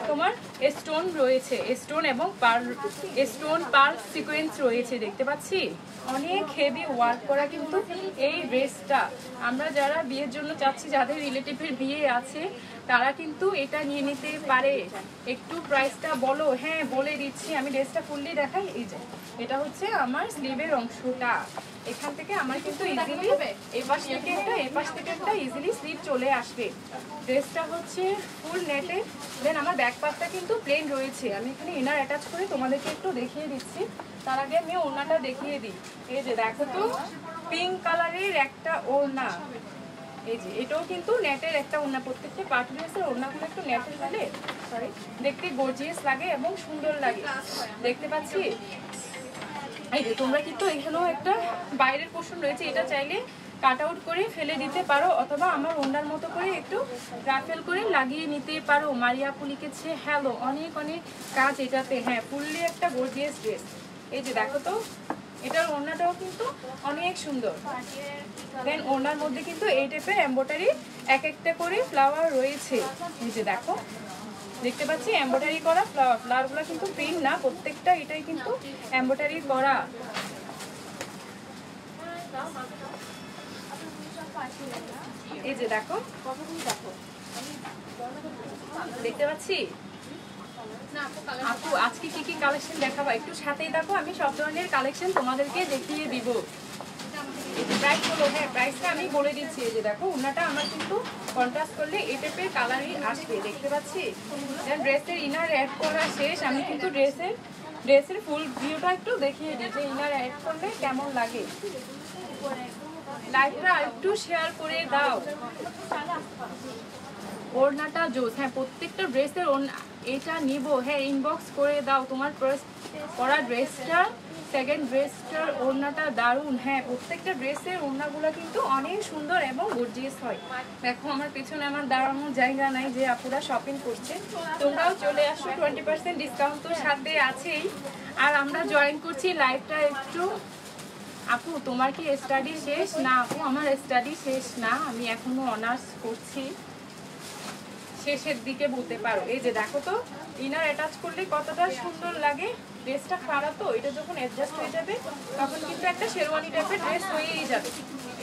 তোমার স্টোন রয়েছে স্টোন এবং পার স্টোন পার সিকোয়েন্স রয়েছে, দেখতে পাচ্ছি? অনেক হেভি ওয়ার্ক করা কিন্তু এই ড্রেসটা আমরা যারা বিয়ের জন্য চাচ্ছি, যাদের রিলেটিভের বিয়ে আছে তারা কিন্তু এটা নিয়ে নিতে পারে। একটু প্রাইসটা বলো। হ্যাঁ বলে দিচ্ছি। আমি ড্রেসটা ফুললি দেখাই। এই যে এটা হচ্ছে আমার স্লিভের অংশটা। এখান থেকে আমার কিন্তু ইজিলি এই পাশ থেকে একটা এই পাশ থেকে একটা ইজিলি স্লিভ চলে আসবে। ড্রেসটা হচ্ছে ফুল নেটে দেন আমার ব্যাক পার্টটা কিন্তু প্লেন রয়েছে। আমি এখানে ইনার অ্যাটাচ করে তোমাদেরকে একটু দেখিয়ে দিচ্ছি। তার আগে আমি ওড়নাটা দেখিয়ে দিই। এই যে দেখো তো পিঙ্ক কালারের একটা ওড়না। এই যে, এটাও কিন্তু নেটের একটা ওড়না, প্রত্যেকটা পার্টি ড্রেসের ওড়নাগুলো একটু নেটের হলে সরি দেখতে গর্জিয়াস লাগে এবং সুন্দর লাগে। দেখতে পাচ্ছি? এই যে, তোমরা কিন্তু এখানেও একটা বাইরের পোর্শন রয়েছে, এটা চাইলে কাট আউট করে ফেলে দিতে পারো, অথবা আমার ওন্ডার মতো করে একটু রাফেল করে লাগিয়ে নিতে পারো। মারিয়া আপু লিখেছে হ্যালো অনেক অনেক কাজ এটাতে। হ্যাঁ ফুললি একটা গর্জিয়াস ড্রেস এই যে, দেখো তো। এটার ওড়নাটাও কিন্তু অনেক সুন্দর। দেন ওড়নার মধ্যে কিন্তু এই টাইপের এম্বোটারি এক একটা করে ফ্লাওয়ার রয়েছে। এই যে দেখো, দেখতে পাচ্ছি এম্বোটারি করা ফ্লাওয়ার ফ্লাওয়ারগুলো কিন্তু প্রিন্ট না, প্রত্যেকটা এটাই কিন্তু এম্বোটারি করা। এই যে দেখো, দেখতে পাচ্ছি? আপু আজকে কি কি কালেকশন দেখাবো? একটু সাথেই দেখো আমি সব ধরনের কালেকশন তোমাদেরকে দেখিয়ে দিব। প্রাইস হলো হ্যাঁ প্রাইসটা আমি বলে দিচ্ছি। যে দেখো উন্নাটা আমার কিন্তু কন্ট্রাস্ট করলে এই টাইপের কালারই আসবে, দেখতে পাচ্ছি? ড্রেসের ইনার অ্যাড করা শেষ। আমি কিন্তু ড্রেসের ড্রেসের ফুল ভিউটা একটু দেখিয়ে দিই, যে ইনার অ্যাড করলে কেমন লাগে। লাইভটা একটু শেয়ার করে দাও। ওড়নাটা জোস। হ্যাঁ প্রত্যেকটা ড্রেসের এটা নিব। হ্যাঁ ইনবক্স করে দাও তোমার পরা ড্রেসটা সেকেন্ড ড্রেসটার ওড়নাটা দারুণ। হ্যাঁ প্রত্যেকটা ড্রেসের ওড়নাগুলো কিন্তু অনেক সুন্দর এবং গর্জিয়াস হয়। দেখো, আমার পেছনে আমার দাঁড়ানোর জায়গা নাই যে আপুরা শপিং করছে। তোমরাও চলে আসো টোয়েন্টি পার্সেন্ট ডিসকাউন্ট তো সাথে আছেই। আর আমরা জয়েন করছি লাইভটা একটু। আপু, তোমার কি স্টাডি শেষ? না, আপু, আমার স্টাডি শেষ না। আমি এখনও অনার্স করছি। শেষের দিকে বলতে পারো। এই যে দেখো তো ইনার অ্যাটাচ করলে কতটা সুন্দর লাগে? ড্রেসটা খারাপ তো, এটা যখন অ্যাডজাস্ট হয়ে যাবে, তখন কিন্তু একটা শেরওয়ানি টাইপের ড্রেস হয়েই যাবে।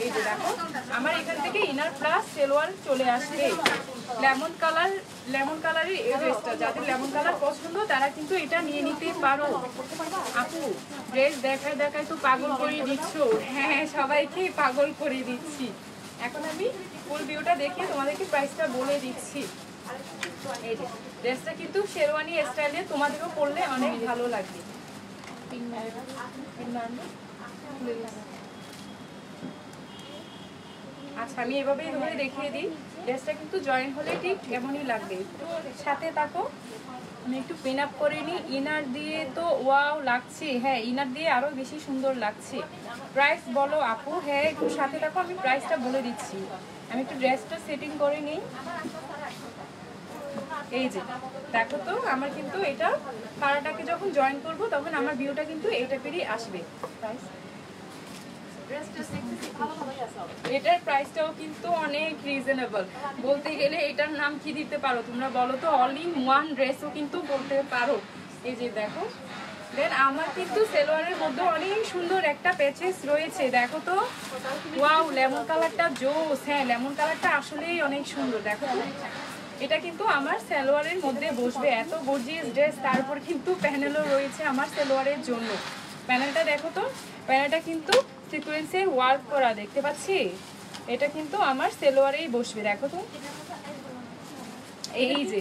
এই যে দেখো, আমার এখান থেকে ইনার প্লাস সেলোয়ার চলে আসবে। লেমন কালার লেমন কালারের এই ড্রেসটা যাদের লেমন কালার পছন্দ, তারা কিন্তু এটা নিয়ে নিতে পারো। আপু ড্রেস দেখায় দেখায় তো পাগল করে দিচ্ছ। হ্যাঁ হ্যাঁ সবাইকে পাগল করে দিচ্ছি। এখন আমি ফুল ভিউটা দেখে তোমাদেরকে প্রাইসটা বলে দিচ্ছি। এই যে ড্রেসটা কিন্তু শেরওয়ানি স্টাইলে তোমাদেরও পরলে অনেক ভালো লাগবে। আচ্ছা আমি এভাবেই ধরে দেখিয়ে দিই। ড্রেসটা কিন্তু জয়েন হলে ঠিক এমনই লাগবে। একটু সাথে থাকো। আমি একটু পিন আপ করে নিই। ইনার দিয়ে তো ওয়াও লাগছে। হ্যাঁ ইনার দিয়ে আরও বেশি সুন্দর লাগছে। প্রাইস বলো আপু। হ্যাঁ একটু সাথে থাকো। আমি প্রাইসটা বলে দিচ্ছি। আমি একটু ড্রেসটা সেটিং করে নিই। এই যে, দেখো তো, আমার কিন্তু এটা পাড়াটাকে যখন জয়েন করব, তখন আমার ভিউটা কিন্তু এই টাইপেরই আসবে। এটার প্রাইসটাও কিন্তু অনেক রিজনেবল বলতে গেলে এটার নাম কি দিতে পারো? তোমরা বলো তো অল ইন ওয়ান ড্রেসও কিন্তু বলতে পারো। এই যে দেখো দেন আমার কিন্তু সেলোয়ারের মধ্যে অনেক সুন্দর একটা প্যাচেস রয়েছে। দেখো তো ওয়াও লেমন কালারটা জোস। হ্যাঁ লেমন কালারটা আসলেই অনেক সুন্দর। দেখো এটা কিন্তু আমার সালোয়ারের মধ্যে বসবে। এত গর্জিয়াস ড্রেস তারপর কিন্তু প্যানেলও রয়েছে আমার সালোয়ারের জন্য। প্যানেলটা দেখো তো প্যানেলটা কিন্তু সিকুয়েন্সে ওয়ার্ক করা, দেখতে পাচ্ছি? এটা কিন্তু আমার সেলোয়ারেই বসবে, দেখো তো। এই যে।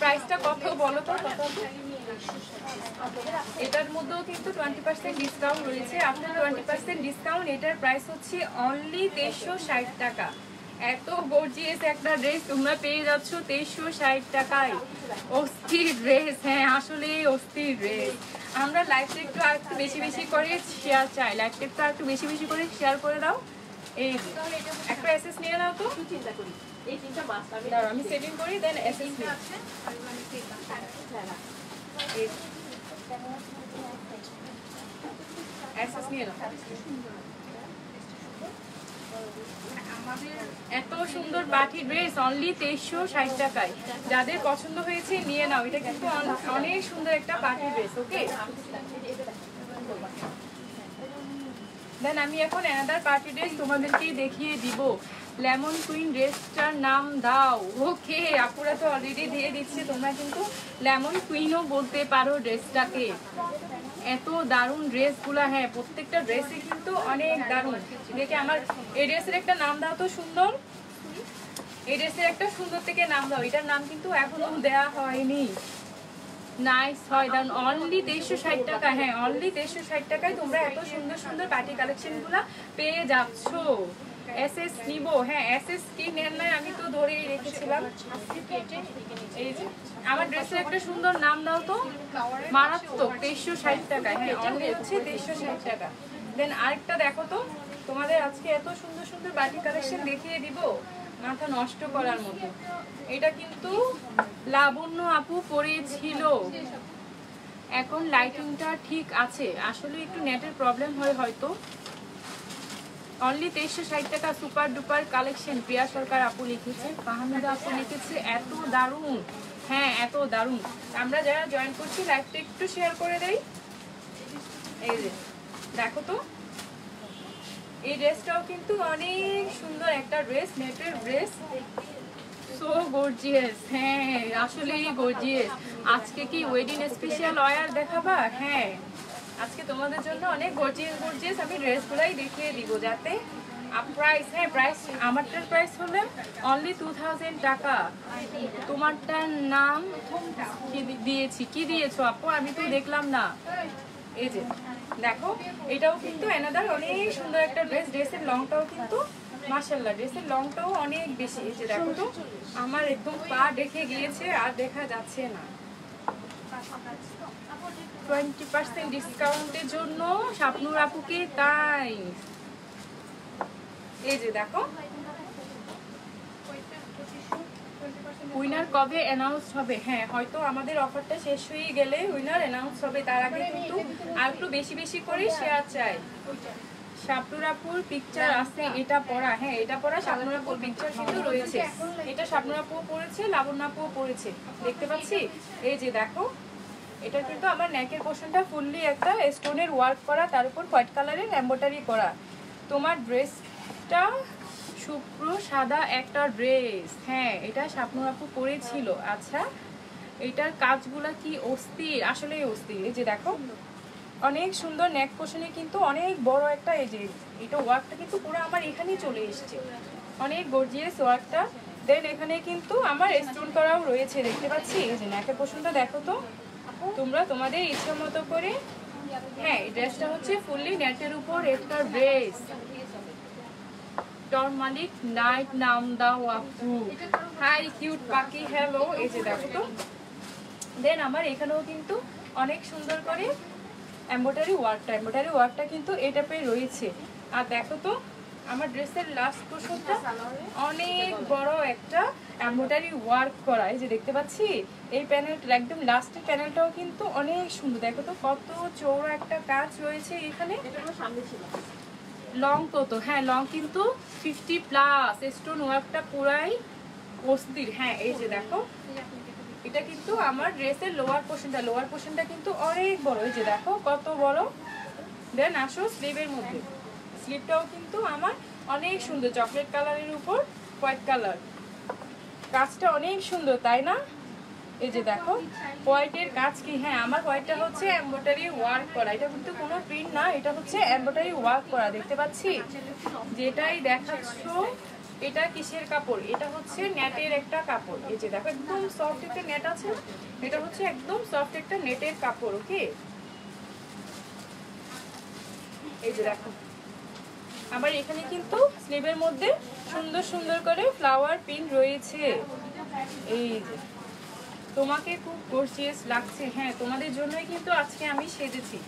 প্রাইসটা বলো তো? এটার মধ্যেও কিন্তু টোয়েন্টি পার্সেন্ট ডিসকাউন্ট রয়েছে। আপনার টোয়েন্টি পার্সেন্ট ডিসকাউন্ট এটার প্রাইস হচ্ছে অনলি তেইশশো ষাট টাকা। এত গর্জিয়াস একটা ড্রেস তোমরা পেয়ে যাচ্ছ তেইশশো ষাট টাকায়। অস্থির ড্রেস হ্যাঁ আসলে অস্থির ড্রেস আমরা লাইফটা একটু আর একটু বেশি বেশি করে শেয়ার চাই। লাইফটা একটু আর একটু বেশি বেশি করে শেয়ার করে দাও। এই। একটা এসএস নিয়ে নাও তো। দাঁড়াও, আমি সেটিং করি দেন এসএস নিয়ে এই যে। নিয়ে নাও। এত সুন্দর বাটি ড্রেস অনলি তেইশশো ষাট টাকায়। যাদের পছন্দ হয়েছে, নিয়ে নাও। এটা কিন্তু অন- অনেক সুন্দর একটা পার্টি ড্রেস ওকে দেন আমি এখন অ্যানাদার পার্টি ড্রেস তোমাদেরকে দেখিয়ে দিব। লেমন কুইন ড্রেসটার নাম দাও। ওকে আপুরা তো অলরেডি দিয়ে দিচ্ছে, তোমরা কিন্তু লেমন কুইনও বলতে পারো ড্রেসটাকে এত দারুণ ড্রেসগুলো হ্যাঁ প্রত্যেকটা ড্রেসে কিন্তু অনেক দারুণ। দেখে আমার এই ড্রেসের একটা নাম দাও তো সুন্দর। এই ড্রেসের একটা সুন্দর থেকে নাম দাও। এটার নাম কিন্তু এখনও দেয়া হয়নি। নাইস হয় দারুণ অনলি দেড়শো ষাট টাকা হ্যাঁ অনলি দেড়শো ষাট টাকায় তোমরা এত সুন্দর সুন্দর পার্টি কালেকশনগুলো পেয়ে যাচ্ছ। এস এস নিবো হ্যাঁ এস এস কি নেন নাই আমি তো ধরেই রেখেছিলাম। আমার ড্রেসের একটা সুন্দর নাম দাও তো, মারাত্মক তেইশশো ষাট টাকা হ্যাঁ অনলি হচ্ছে তেইশশো ষাট টাকা। দেন আরেকটা দেখো তো, তোমাদের আজকে এত সুন্দর সুন্দর বাটি কালেকশন দেখিয়ে দিব, মাথা নষ্ট করার মতো। এটা কিন্তু লাবণ্য আপু পরেছিল। এখন লাইটিংটা ঠিক আছে, আসলে একটু নেটের প্রবলেম হয় হয়তো। অনলি তেইশশো ষাট টাকা super duper collection Priya Sarkar আপু লিখেছে ফাহমিদা আপু লিখেছে, এত দারুণ। হ্যাঁ এত দারুণ। আমরা যারা জয়েন করছি লাইভটা একটু শেয়ার করে দেই। এই যে, দেখো তো। এই ড্রেসটাও কিন্তু অনেক সুন্দর একটা ড্রেস নেটের ড্রেস সো গর্জিয়াস হ্যাঁ আসলেই গর্জিয়াস আজকে কি ওয়েডিং স্পেশাল অয়ার দেখাবা? হ্যাঁ। আজকে তোমাদের জন্য অনেক গর্জিয়াস গর্জিয়াস আমি ড্রেসগুলাই দেখিয়ে দিব যাতে প্রাইস হ্যাঁ প্রাইস আমারটার প্রাইস হলে অনলি টু থাউজেন্ড টাকা। তোমারটার নাম দিয়েছি, কি দিয়েছ আপু? আমি তো দেখলাম না। এই যে, দেখো, এটাও কিন্তু এনাদার অনেক সুন্দর একটা ড্রেস ড্রেসের লংটাও কিন্তু মার্শাল্লাহ ড্রেসের লংটাও অনেক বেশি। এই যে, দেখো তো, আমার একদম পা দেখে গিয়েছে আর দেখা যাচ্ছে না। টোয়েন্টি পার্সেন্ট ডিসকাউন্টের জন্য স্বপ্নুর আপুকে তাই। এই যে দেখো। উইনার কবে অ্যানাউন্স হবে? হ্যাঁ হয়তো আমাদের অফারটা শেষ হয়ে গেলে উইনার অ্যানাউন্স হবে, তার আগে কিন্তু আর একটু বেশি বেশি করে শেয়ার চাই। শাপনুরাপুর পিকচার আছে, এটা পড়া। হ্যাঁ এটা পড়া শাপনুরাপুর পিকচার কিন্তু রয়েছে। এটা শাপনুরাপুও পড়েছে লাবণ্যাপুও পড়েছে। দেখতে পাচ্ছি? এই যে দেখো। এটা কিন্তু আমার নেকের পোর্শনটা ফুললি একটা স্টোনের ওয়ার্ক করা, তার উপর হোয়াইট কালারের এম্বোটারি করা। তোমার ড্রেসটা শুভ্র, সাদা একটা ড্রেস হ্যাঁ এটা স্বপ্নুর আপু পরেছিল। আচ্ছা এটার কাজগুলা কি অস্থির? আসলেই অস্থির। এই যে দেখো, অনেক সুন্দর নেক পোষণে কিন্তু অনেক বড় একটা এই যে, এটা ওয়ার্কটা কিন্তু পুরো আমার এখানেই চলে এসেছে। অনেক গর্জিয়াস ওয়ার্কটা দেন এখানে কিন্তু আমার স্টোন করাও রয়েছে, দেখতে পাচ্ছি? এই যে নেকের পোষণটা দেখো তো। তোমরা তোমাদের ইচ্ছে মতো করে হ্যাঁ এই ড্রেসটা হচ্ছে ফুললি নেটের উপর একটা ড্রেস টর মালিক নাইট নাম দাও আপু। হাই কিউট পাখি হ্যালো এই যে দেখো তো। দেন আমার এখানেও কিন্তু অনেক সুন্দর করে এম্ব্রয়ডারি ওয়ার্কটা এম্ব্রয়ডারি ওয়ার্কটা কিন্তু এই টাইপের রয়েছে। আর দেখো তো আমার ড্রেসের লাস্ট পোর্শনটা অনেক বড় একটা এম্ব্রয়ডারি ওয়ার্ক করা। এই যে দেখতে পাচ্ছি এই প্যানেলটা একদম লাস্টের প্যানেলটাও কিন্তু অনেক সুন্দর। দেখো তো কত চৌড়া একটা কাজ রয়েছে এখানে। লং কত হ্যাঁ লং কিন্তু ফিফটি প্লাস স্টোন ওয়ার্কটা পুরাই অস্থির। হ্যাঁ এই যে দেখো এটা কিন্তু আমার ড্রেসের লোয়ার পোর্শনটা লোয়ার পোর্শনটা কিন্তু অনেক বড়। এই যে দেখো কত বড়। দেন আসো স্লিভের মধ্যে। স্লিভটাও কিন্তু আমার অনেক সুন্দর, চকলেট কালারের উপর হোয়াইট কালার। কাজটা অনেক সুন্দর, তাই না? এই যে দেখো, হোয়াইটের কাজ কি? হ্যাঁ আমার হোয়াইটটা হচ্ছে এমব্রয়ডারি ওয়ার্ক করা। এটা কিন্তু কোনো প্রিন্ট না, এটা হচ্ছে এমব্রয়ডারি ওয়ার্ক করা, দেখতে পাচ্ছি? যেটাই দেখাচ্ছ, এটা কিসের কাপড়? এটা হচ্ছে নেটের একটা কাপড়। এই যে দেখো, একদম সফট একটা নেট আছে এটা হচ্ছে একদম সফট একটা নেটের কাপড় ওকে এই যে দেখো আবার এখানে কিন্তু স্লিভের মধ্যে সুন্দর সুন্দর করে ফ্লাওয়ার প্রিন্ট রয়েছে। এই যে, তোমাকে খুব গর্জিয়াস লাগছে। হ্যাঁ তোমাদের জন্যই কিন্তু আজকে আমি সেজেছি।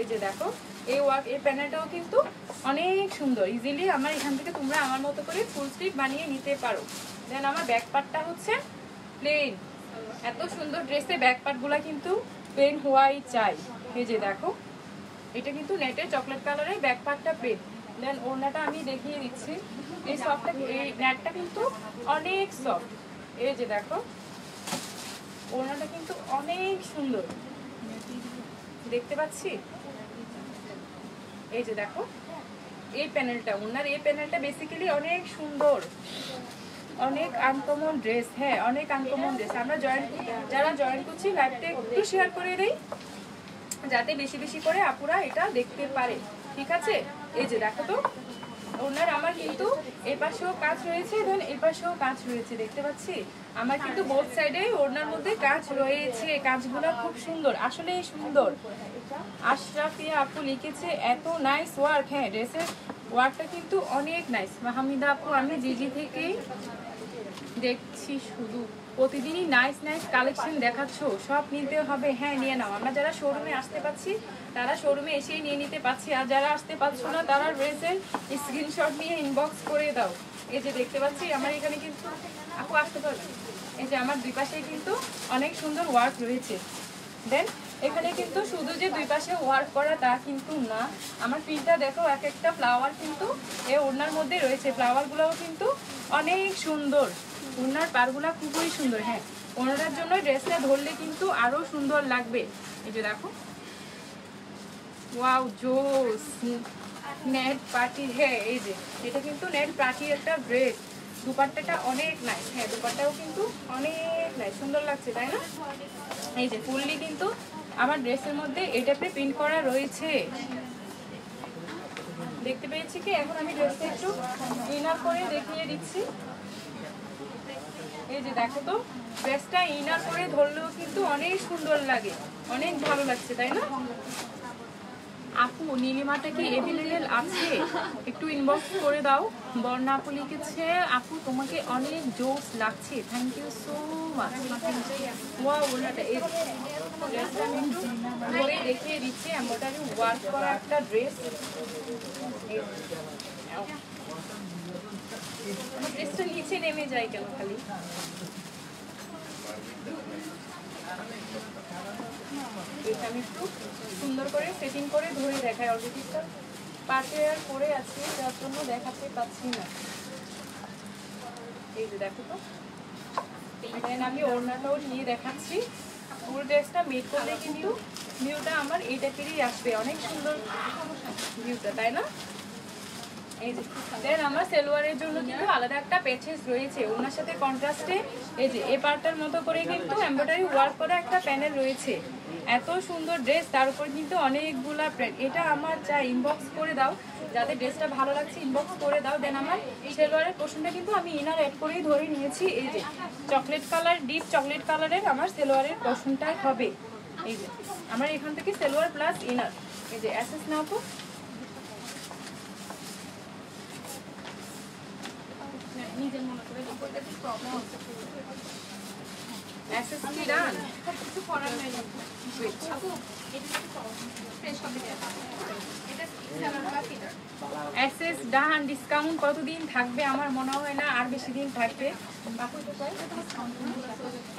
এই যে দেখো, এই ওয়ার্ক এই প্যানেলটাও কিন্তু অনেক সুন্দর। ইজিলি আমার এখান থেকে তোমরা আমার মতো করে ফুল স্লিভ বানিয়ে নিতে পারো। দেন আমার ব্যাক পার্টটা হচ্ছে প্লেন এত সুন্দর ড্রেসে ব্যাক পার্টগুলো কিন্তু প্লেন হওয়াই চাই। এই যে দেখো, এটা কিন্তু নেটের চকলেট কালারের ব্যাক পার্টটা প্লেন দেন ওড়নাটা আমি দেখিয়ে দিচ্ছি। এই সফটটা এই নেটটা কিন্তু অনেক সফট এই যে দেখো, ওড়নাটা কিন্তু অনেক সুন্দর। দেখতে পাচ্ছি? এই যে দেখো, এই প্যানেলটা ওনার এই প্যানেলটা বেসিক্যালি অনেক সুন্দর। অনেক আনকমন ড্রেস হ্যাঁ অনেক আনকমন ড্রেস আমরা জয়েন যারা জয়েন করছি লাইভটা একটু শেয়ার করে দেই, যাতে বেশি বেশি করে আপুরা এটা দেখতে পারে। ঠিক আছে? এই যে দেখো তো, ওনার আমার কিন্তু এ পাশেও কাজ রয়েছে দেন এ পাশেও কাজ রয়েছে, দেখতে পাচ্ছি? আমার কিন্তু বোথ সাইডে ওনার মধ্যে কাজ রয়েছে কাজগুলো খুব সুন্দর আসলে সুন্দর। আশরাফিয়া আপু লিখেছে, এত নাইস ওয়ার্ক হ্যাঁ ড্রেসের ওয়ার্কটা কিন্তু অনেক নাইস মাহমিদা আপু, আমি জিজি থেকেই দেখছি শুধু। প্রতিদিনই নাইস নাইস কালেকশন দেখাচ্ছ। সব নিতে হবে। হ্যাঁ নিয়ে নাও। আমরা যারা শোরুমে আসতে পাচ্ছি তারা শোরুমে এসেই নিয়ে নিতে পারছি। আর যারা আসতে পারছ না, তারা ড্রেসের স্ক্রিনশট নিয়ে ইনবক্স করে দাও। এই যে দেখতে পাচ্ছি, আমার এখানে কিন্তু আপু আসতে পারবে। এই যে আমার দুই পাশে কিন্তু অনেক সুন্দর ওয়ার্ক রয়েছে। দেন এখানে কিন্তু শুধু যে দুই পাশে ওয়ার্ক করা তা কিন্তু না, আমার প্রিন্টটা দেখো, এক একটা ফ্লাওয়ার কিন্তু এ ওড়নার মধ্যে রয়েছে। ফ্লাওয়ারগুলোও কিন্তু অনেক সুন্দর। ওড়নার পারগুলা খুবই সুন্দর হ্যাঁ। ওনার জন্য ড্রেসটা ধরলে কিন্তু আরও সুন্দর লাগবে। এই যে দেখো। ওয়াও, জোস। নেট পার্টি হ্যাঁ এই যে। এটা কিন্তু নেট পার্টি একটা ড্রেস। দুপাট্টাটা অনেক নাইস হ্যাঁ দুপাট্টাও কিন্তু অনেক নাইস সুন্দর লাগছে, তাই না? এই যে, ফুললি কিন্তু আমার ড্রেসের মধ্যে এটাতে প্রিন্ট করা রয়েছে। দেখতে পেয়েছি কি? এখন আমি ড্রেসটা একটু ইনার করে দেখিয়ে দিচ্ছি। এই যে দেখো তো ড্রেসটা ইনার করে ধরলেও কিন্তু অনেক সুন্দর লাগে, অনেক ভালো লাগছে, তাই না? আপু, নীলিমাটা কি এভেলেবেল আছে? একটু ইনবক্স করে দাও। বর্ণা আপু লিখেছে, আপু, তোমাকে অনেক জোস লাগছে থ্যাংক ইউ সো মাচ ওয়া ওনাটা এই ড্রেসটা আমি দেখিয়ে দিচ্ছি এমনটারি ওয়ার্ক করা একটা ড্রেস নিচে নেমে যায় কেন খালি? এটা আমি একটু সুন্দর করে সেটিং করে ধরে দেখাই অলরেডি পাটে আর পরে আছে, যার জন্য দেখাতে পাচ্ছি না। এই যে দেখো তো। দেন আমি ওড়নাটাও নিয়ে দেখাচ্ছি। ফুল ড্রেসটা মেড করলে কিন্তু ভিউটা আমার এই টাইপেরই আসবে। অনেক সুন্দর ভিউটা তাই না? এই যে, দেন আমার সেলোয়ারের জন্য কিন্তু আলাদা একটা প্যাচেস রয়েছে। ওনার সাথে এই যে মতো করে কিন্তু ওয়ার্ক করা একটা প্যানেল রয়েছে। এত সুন্দর ড্রেস কিন্তু অনেকগুলা প্যান্ট এটা আমার চাই ইনবক্স করে দাও ড্রেসটা ভালো লাগছে ইনবক্স করে দাও। দেন আমার কিন্তু আমি করেই ধরে নিয়েছি। এই যে চকলেট কালার ডিপ চকলেট কালারের আমার সেলোয়ারের পোর্শনটাই হবে। এই যে, আমার এখান থেকে সেলোয়ার প্লাস ইনার এই যে অ্যাসেস নাও তো। বইটা একটু প্রবলেম হচ্ছে। কি ডান কিছু করার নেই। আপু এটা একটু ফ্রেশ কপি দেওয়া এটা সেভেন বা ফিটার অ্যাসেস, ডান ডিসকাউন্ট কতদিন থাকবে আমার মনে হয় না, আর বেশি দিন থাকবে।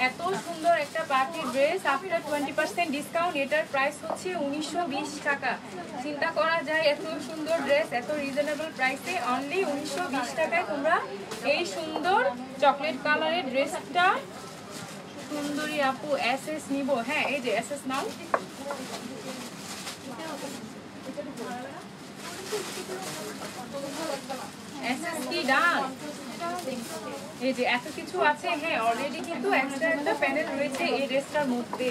এত সুন্দর একটা party dress after twenty percent discount এটার প্রাইস হচ্ছে উনিশশো বিশ টাকা। চিন্তা করা যায়, এত সুন্দর ড্রেস এত রিজনেবল প্রাইসে অনলি উনিশশো বিশ টাকায় তোমরা এই সুন্দর চকলেট কালারের ড্রেসটা সুন্দরী আপু এস এস নিবো। হ্যাঁ এই যে এস এস নাও। এই যে এত কিছু আছে হ্যাঁ অলরেডি কিন্তু এক্সট্রা একটা প্যানেল রয়েছে এই ড্রেসটার মধ্যে।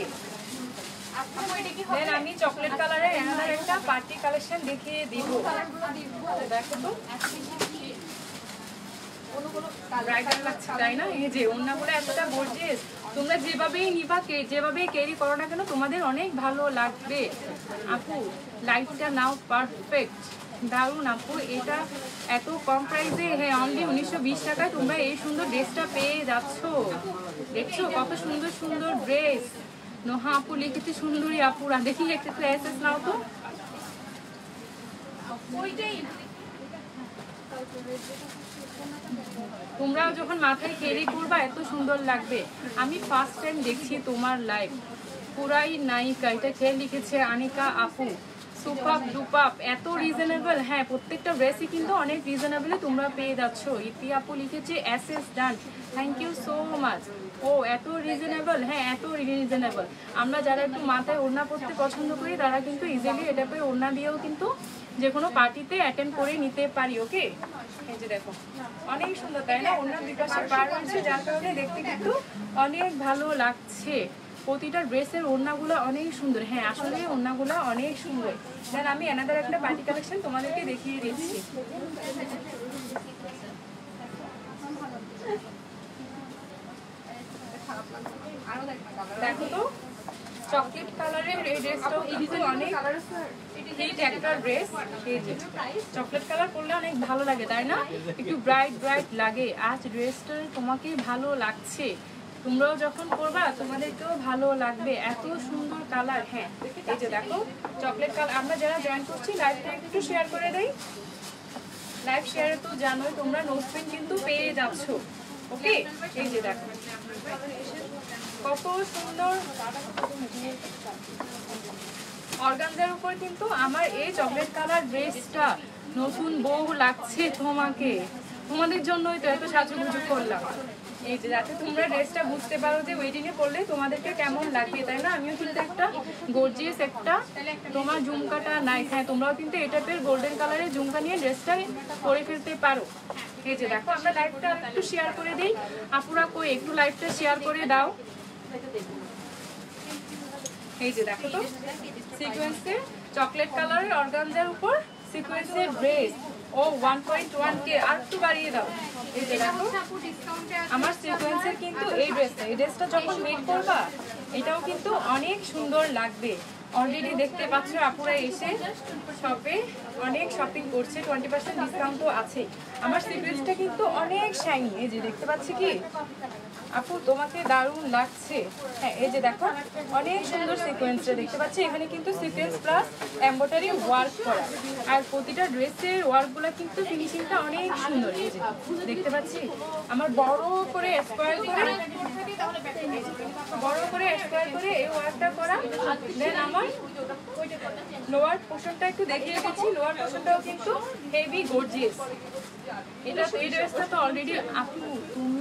দেন আমি চকলেট কালারের একটা পার্টি কালেকশন দেখিয়ে দিব। দেখো তো। লাগছে, তাই না? এই যে এতটা তোমরা যেভাবেই নিবা যেভাবেই ক্যারি করো না কেন, তোমাদের অনেক ভালো লাগবে। আপু লাইটটা নাও পারফেক্ট দারুণ আপু এটা এত কম প্রাইসে হ্যাঁ অনলি উনিশশো বিশ টাকায় তোমরা এই সুন্দর ড্রেসটা পেয়ে যাচ্ছ। দেখছ কত সুন্দর সুন্দর ড্রেস নোহা আপু লিখেছে সুন্দরী আপুরা দেখি একটু এসেস নাও তো। তোমরাও যখন মাথায় ক্যারি করবা এত সুন্দর লাগবে। আমি ফার্স্ট টাইম দেখছি তোমার লাইভ পুরাই নায়িকা এটা কে লিখেছে আনিকা আপু? সুপাপ ডুপাপ এত রিজনেবল হ্যাঁ প্রত্যেকটা ড্রেসই কিন্তু অনেক রিজনেবলে তোমরা পেয়ে যাচ্ছ। ইতি আপু লিখেছে S S done thank you so much ও, এত রিজনেবল হ্যাঁ এত রিজনেবল আমরা যারা একটু মাথায় ওড়না পরতে পছন্দ করি, তারা কিন্তু ইজিলি এটাকে ওড়না দিয়েও কিন্তু যে কোনো পার্টিতে অ্যাটেন্ড করে নিতে পারি ওকে দেখো, অনেক সুন্দর, তাই না? অন্য পাশে পার রয়েছে যার কারণে দেখতে কিন্তু অনেক ভালো লাগছে। প্রতিটা ড্রেসের ওড়নাগুলো অনেক সুন্দর। হ্যাঁ আসলে ওড়নাগুলো অনেক সুন্দর। দেন আমি এনাদার একটা পার্টি কালেকশন তোমাদেরকে দেখিয়ে দিচ্ছি। দেখো তো চকলেট কালারের এই অনেক একটা ড্রেস চকলেট কালার পরলে অনেক ভালো লাগে, তাই না? একটু ব্রাইট ব্রাইট লাগে। আজ ড্রেসটা তোমাকে ভালো লাগছে। তোমরাও যখন করবা, তোমাদেরকেও ভালো লাগবে। এত সুন্দর কালার হ্যাঁ। এই যে দেখো, চকলেট কালার। আমরা যারা জয়েন করছি লাইভটা একটু শেয়ার করে দেই। লাইভ শেয়ারে তো জানোই, তোমরা নোটসপেন কিন্তু পেয়ে যাচ্ছ। ওকে এই যে দেখো। কত সুন্দর অর্গানজার উপর কিন্তু আমার এই চকলেট কালার ড্রেসটা নতুন বউ লাগছে তোমাকে। তোমাদের জন্যই তো এত সাজুগুজু করলাম। এই যে যাতে তোমরা ড্রেসটা বুঝতে পারো যে ওয়েডিং এ পরলে তোমাদেরকে কেমন লাগবে, তাই না? আমিও কিন্তু একটা গর্জিয়াস একটা তোমার ঝুমকাটা নাই হ্যাঁ তোমরাও কিন্তু এই টাইপের গোল্ডেন কালারের ঝুমকা নিয়ে ড্রেসটা পরে ফেলতে পারো। এই যে দেখো, আমরা লাইভটা একটু শেয়ার করে দিই। আপুরা কই, একটু লাইভটা শেয়ার করে দাও। এই যে দেখো তো সিকোয়েন্সের চকলেট কালারের অর্গানজার উপর সিকোয়েন্সের ড্রেস ও ওয়ান পয়েন্ট ওয়ান কে আর একটু বাড়িয়ে দাও। এই আমার সিকোয়েন্সের কিন্তু এই ড্রেসটা এই ড্রেসটা যখন মেড করবা, এটাও কিন্তু অনেক সুন্দর লাগবে। অলরেডি দেখতে পাচ্ছ, আপুরা এসে শপে অনেক শপিং করছে টোয়েন্টি পার্সেন্ট ডিসকাউন্টও আছে। আমার সিকোয়েন্সটা কিন্তু অনেক শাইনি এই যে দেখতে পাচ্ছি কি? আপু, তোমাকে দারুণ লাগছে। হ্যাঁ এই যে দেখো, অনেক সুন্দর সিকোয়েন্সটা দেখতে পাচ্ছি। এখানে কিন্তু সিকোয়েন্স প্লাস এম্ব্রয়ডারি ওয়ার্ক করা। আর প্রতিটা ড্রেসের ওয়ার্কগুলো কিন্তু ফিনিশিংটা অনেক সুন্দর। এই দেখতে পাচ্ছি, আমার বড় করে স্কোয়ার করে, বড় করে স্কোয়ার করে এই ওয়ার্কটা করা। দেন আমার লোয়ার পোর্শনটা একটু দেখিয়ে দিচ্ছি। লোয়ার পোর্শনটাও কিন্তু হেভি গর্জিয়াস এটা এই ড্রেসটা তো অলরেডি আপু, তুমি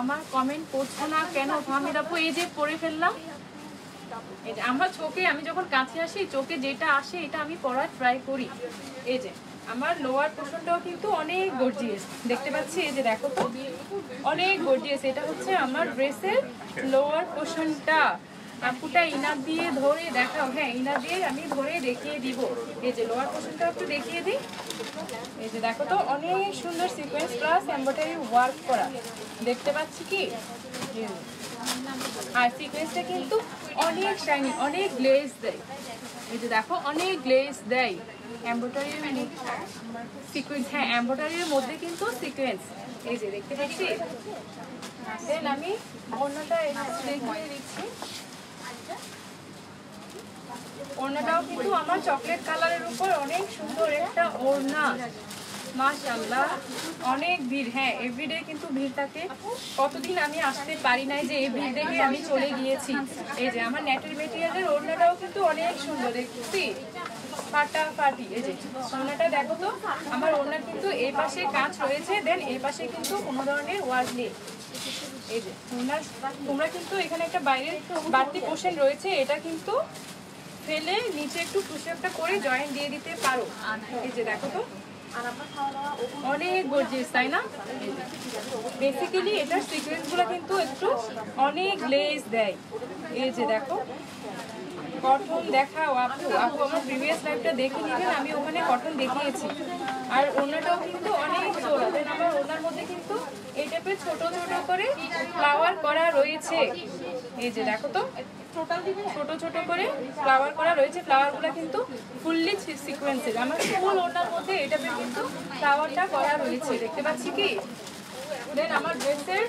আমার কমেন্ট করছ না কেন? ফাহমিদ আপু এই যে পড়ে ফেললাম। এই যে আমার চোখে, আমি যখন কাছে আসি, চোখে যেটা আসে, এটা আমি পড়ার ট্রাই করি। এই যে, আমার লোয়ার পোর্শনটাও কিন্তু অনেক গর্জিয়াস। দেখতে পাচ্ছি, এই যে দেখো তো, অনেক গর্জিয়াস। এটা হচ্ছে আমার ড্রেসের লোয়ার পোর্শনটা আপুটা ইনার দিয়ে ধরে দেখাও হ্যাঁ ইনার দিয়ে আমি ধরে দেখিয়ে দিব। এই যে লোয়ার পোর্শনটা একটু দেখিয়ে দিই। এই যে দেখো তো, অনেক সুন্দর সিকোয়েন্স প্লাস এমব্রয়ডারি ওয়ার্ক করা। দেখতে পাচ্ছি কি? আর সিকোয়েন্সটা কিন্তু অনেক শাইনি অনেক গ্লেজ দেয়। এই যে দেখো, অনেক গ্লেজ দেয়। এম্ব্রয়ডারির সিকোয়েন্স হ্যাঁ এম্ব্রয়ডারির মধ্যে কিন্তু সিকোয়েন্স এই যে দেখতে পাচ্ছি? দেন আমি অন্যটা দেখিয়ে দিচ্ছি। ওড়নাটাও কিন্তু আমার চকলেট কালারের উপর অনেক সুন্দর একটা ওড়না। মাশাল্লাহ অনেক ভিড়। হ্যাঁ এভরিডে কিন্তু ভিড় থাকে। কতদিন আমি আসতে পারি নাই যে এই দেখে আমি চলে গিয়েছি। এই যে আমার নেটের মেটেরিয়ালের ওড়নাটাও কিন্তু অনেক সুন্দর। দেখছি, ফাটাফাটি। এই যে ওড়নাটা দেখো তো, আমার ওড়নার কিন্তু এই পাশে কাঁচ রয়েছে দেন এই পাশে কিন্তু কোনো ধরনের ওয়ার্ক নেই। এই যে তোমরা তোমরা কিন্তু এখানে একটা বাইরের বাড়তি পোর্শন রয়েছে, এটা কিন্তু ফেলে নিচে একটু পুষে একটা করে জয়েন দিয়ে দিতে পারো। এই যে দেখো তো। অনেক গর্জিয়াস তাই না? বেসিক্যালি এটার সিকোয়েন্সগুলো কিন্তু একটু অনেক লেস দেয়। এই যে দেখো। কটন দেখাও, আপু আপু, আমার প্রিভিয়াস লাইফটা দেখে নিবেন, আমি ওখানে কটন দেখিয়েছি। আর ওনাটাও কিন্তু অনেক দেন আমার ওনার মধ্যে কিন্তু এই টাইপের ছোট ছোট করে ফ্লাওয়ার করা রয়েছে। এই যে দেখো তো। ছোট ছোট করে ফ্লাওয়ার করা রয়েছে। ফ্লাওয়ারগুলো কিন্তু ফুললি সিকোয়েন্সের আমার ফুল ওনার মধ্যে এটা কিন্তু ফ্লাওয়ারটা করা রয়েছে। দেখতে পাচ্ছি কি? দেন আমার ড্রেসের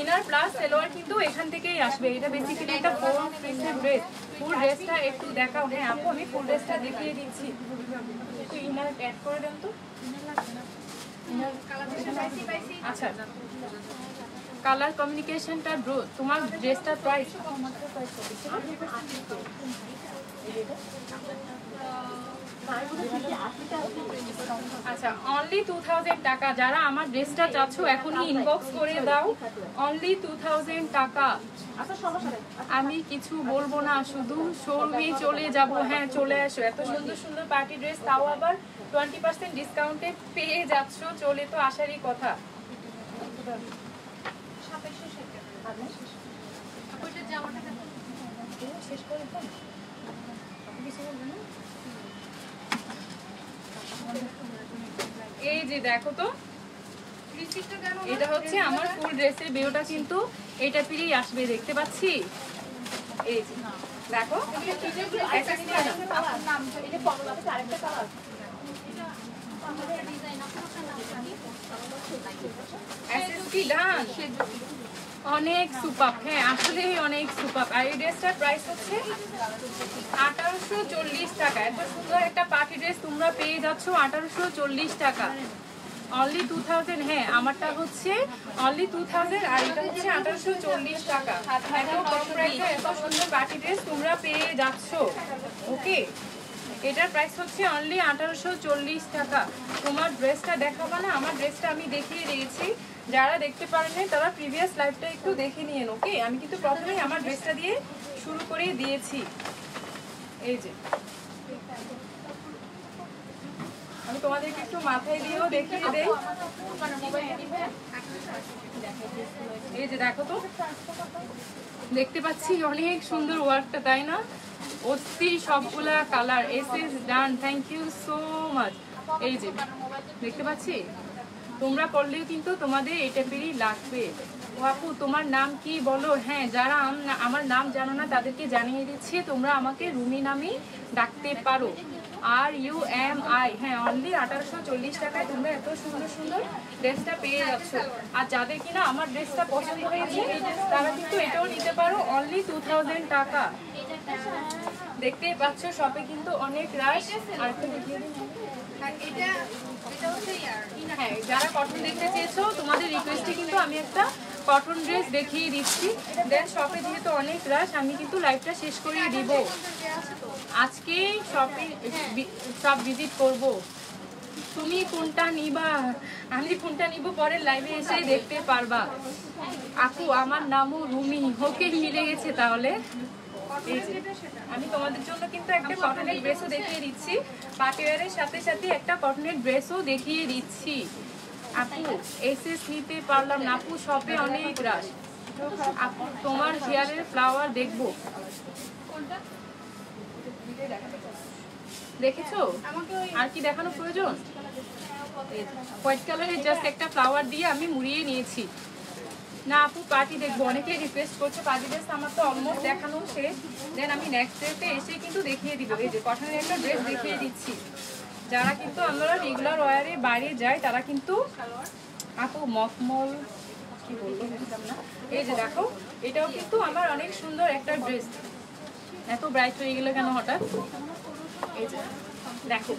ইনার প্লাস সেলোয়ার কিন্তু এখান থেকেই আসবে। এটা বেসিক্যালি একটা ফোর পিসের ড্রেস ফুল ড্রেসটা একটু দেখাও। হ্যাঁ আপু, আমি ফুল ড্রেসটা দেখিয়ে দিচ্ছি। একটু ইনার অ্যাড করে দেন তো। আচ্ছা। কালার কমিউনিকেশনটা তোমার ড্রেসটা প্রাইস আচ্ছা অনলি টু টাকা। যারা আমার ড্রেসটা চাচ্ছ, এখনই ইনবক্স করে দাও। অনলি টু টাকা। আমি কিছু বলব না, শুধু শোরুমে চলে যাব। হ্যাঁ চলে আসো। এত সুন্দর সুন্দর পার্টি ড্রেস তাও আবার টোয়েন্টি পার্সেন্ট ডিসকাউন্টে পেয়ে যাচ্ছ, চলে তো আসারই কথা। শেষ করে? এই যে দেখো তো? এটা হচ্ছে আমার ফুল ড্রেসের বেরোটা কিন্তু এটা পেরেই আসবে দেখতে পাচ্ছি? এই যে দেখো। access কি? ডান অনেক সুপার হ্যাঁ আসলে অনেক সুপার আর এই ড্রেসটার প্রাইস হচ্ছে আঠারোশো চল্লিশ টাকা। এত সুন্দর একটা পার্টি ড্রেস তোমরা পেয়ে যাচ্ছ আঠারোশো চল্লিশ টাকা। অনলি টু থাউজেন্ড হ্যাঁ আমারটা হচ্ছে অনলি টু থাউজেন্ড আর এটা হচ্ছে আঠারোশো চল্লিশ টাকা। এত কম প্রাইসে এত সুন্দর পার্টি ড্রেস তোমরা পেয়ে যাচ্ছ। ওকে এটার প্রাইস হচ্ছে অনলি আঠারোশো চল্লিশ টাকা। তোমার ড্রেসটা দেখাবো না? আমার ড্রেসটা আমি দেখিয়ে দিয়েছি। যারা দেখতে পারেন তারা প্রিভিয়াস লাইফটা একটু দেখে নিয়েন ওকে আমি কিন্তু প্রথমেই আমার ড্রেসটা দিয়ে শুরু করে দিয়েছি। এই যে। আমি তোমাদেরকে একটু মাথায় দিয়েও দেখিয়ে দেই। এই যে দেখো তো। দেখতে পাচ্ছি অনেক সুন্দর ওয়ার্কটা তাই না? অস্থির সবগুলা colour S S done thank you so much এই যে, দেখতে পাচ্ছি? তোমরা করলেও কিন্তু তোমাদের এই টাইপেরই লাগবে। ও আপু, তোমার নাম কি বলো? হ্যাঁ যারা আমার নাম জানো না, তাদেরকে জানিয়ে দিচ্ছি, তোমরা আমাকে রুমি নামই ডাকতে পারো। আর ইউ এম আই হ্যাঁ অনলি আঠারোশো চল্লিশ টাকায় তোমরা এত সুন্দর সুন্দর ড্রেসটা পেয়ে যাচ্ছ। আর যাদের কিনা আমার ড্রেসটা পছন্দ হয়েছে, তারা কিন্তু এটাও নিতে পারো অনলি টু থাউজেন্ড টাকা। দেখতেই পাচ্ছ শপে কিন্তু অনেক রাশ আর ইয়ার। হ্যাঁ যারা কটন দেখতে চেয়েছো তোমাদের রিকোয়েস্টে কিন্তু আমি একটা কটন ড্রেস দেখিয়ে দিচ্ছি। দেন শপে যেহেতু অনেক রাশ আমি কিন্তু লাইভটা শেষ করিয়ে দিব। আজকে শপে সব ভিজিট করব। তুমি কোনটা নিবা? আমি কোনটা নিব? পরের লাইভে এসে দেখতে পারবা। আপু আমার নামও রুমি। ওকে মিলে গেছে তাহলে। এই যে, আমি তোমাদের জন্য কিন্তু একটা কটনের ড্রেসও দেখিয়ে দিচ্ছি। পাটিওয়ারের সাথে সাথে একটা কটনের ড্রেসও দেখিয়ে দিচ্ছি। আপু এসএস নিতে পারলাম না। আপু শপে অনেক রাশ আপু তোমার হেয়ারের ফ্লাওয়ার দেখব। দেখেছ? আর কি দেখানো প্রয়োজন? হোয়াইট কালারের জাস্ট একটা ফ্লাওয়ার দিয়ে আমি মুড়িয়ে নিয়েছি। না আপু, পার্টি দেখব। অনেকেই রিকোয়েস্ট করছে, পার্টি ড্রেস আমার তো অলমোস্ট দেখানো শেষ। দেন আমি নেক্সট ডেতে এসে কিন্তু দেখিয়ে দিব। এই যে, কটনের একটা ড্রেস দেখিয়ে দিচ্ছি। যারা কিন্তু আমরা রেগুলার ওয়ারে বাইরে যাই, তারা কিন্তু আপু, মখমল, কি বলব না। এই যে দেখো, এটাও কিন্তু আমার অনেক সুন্দর একটা ড্রেস এত ব্রাইট হয়ে গেলো কেন হঠাৎ? এই যে দেখো,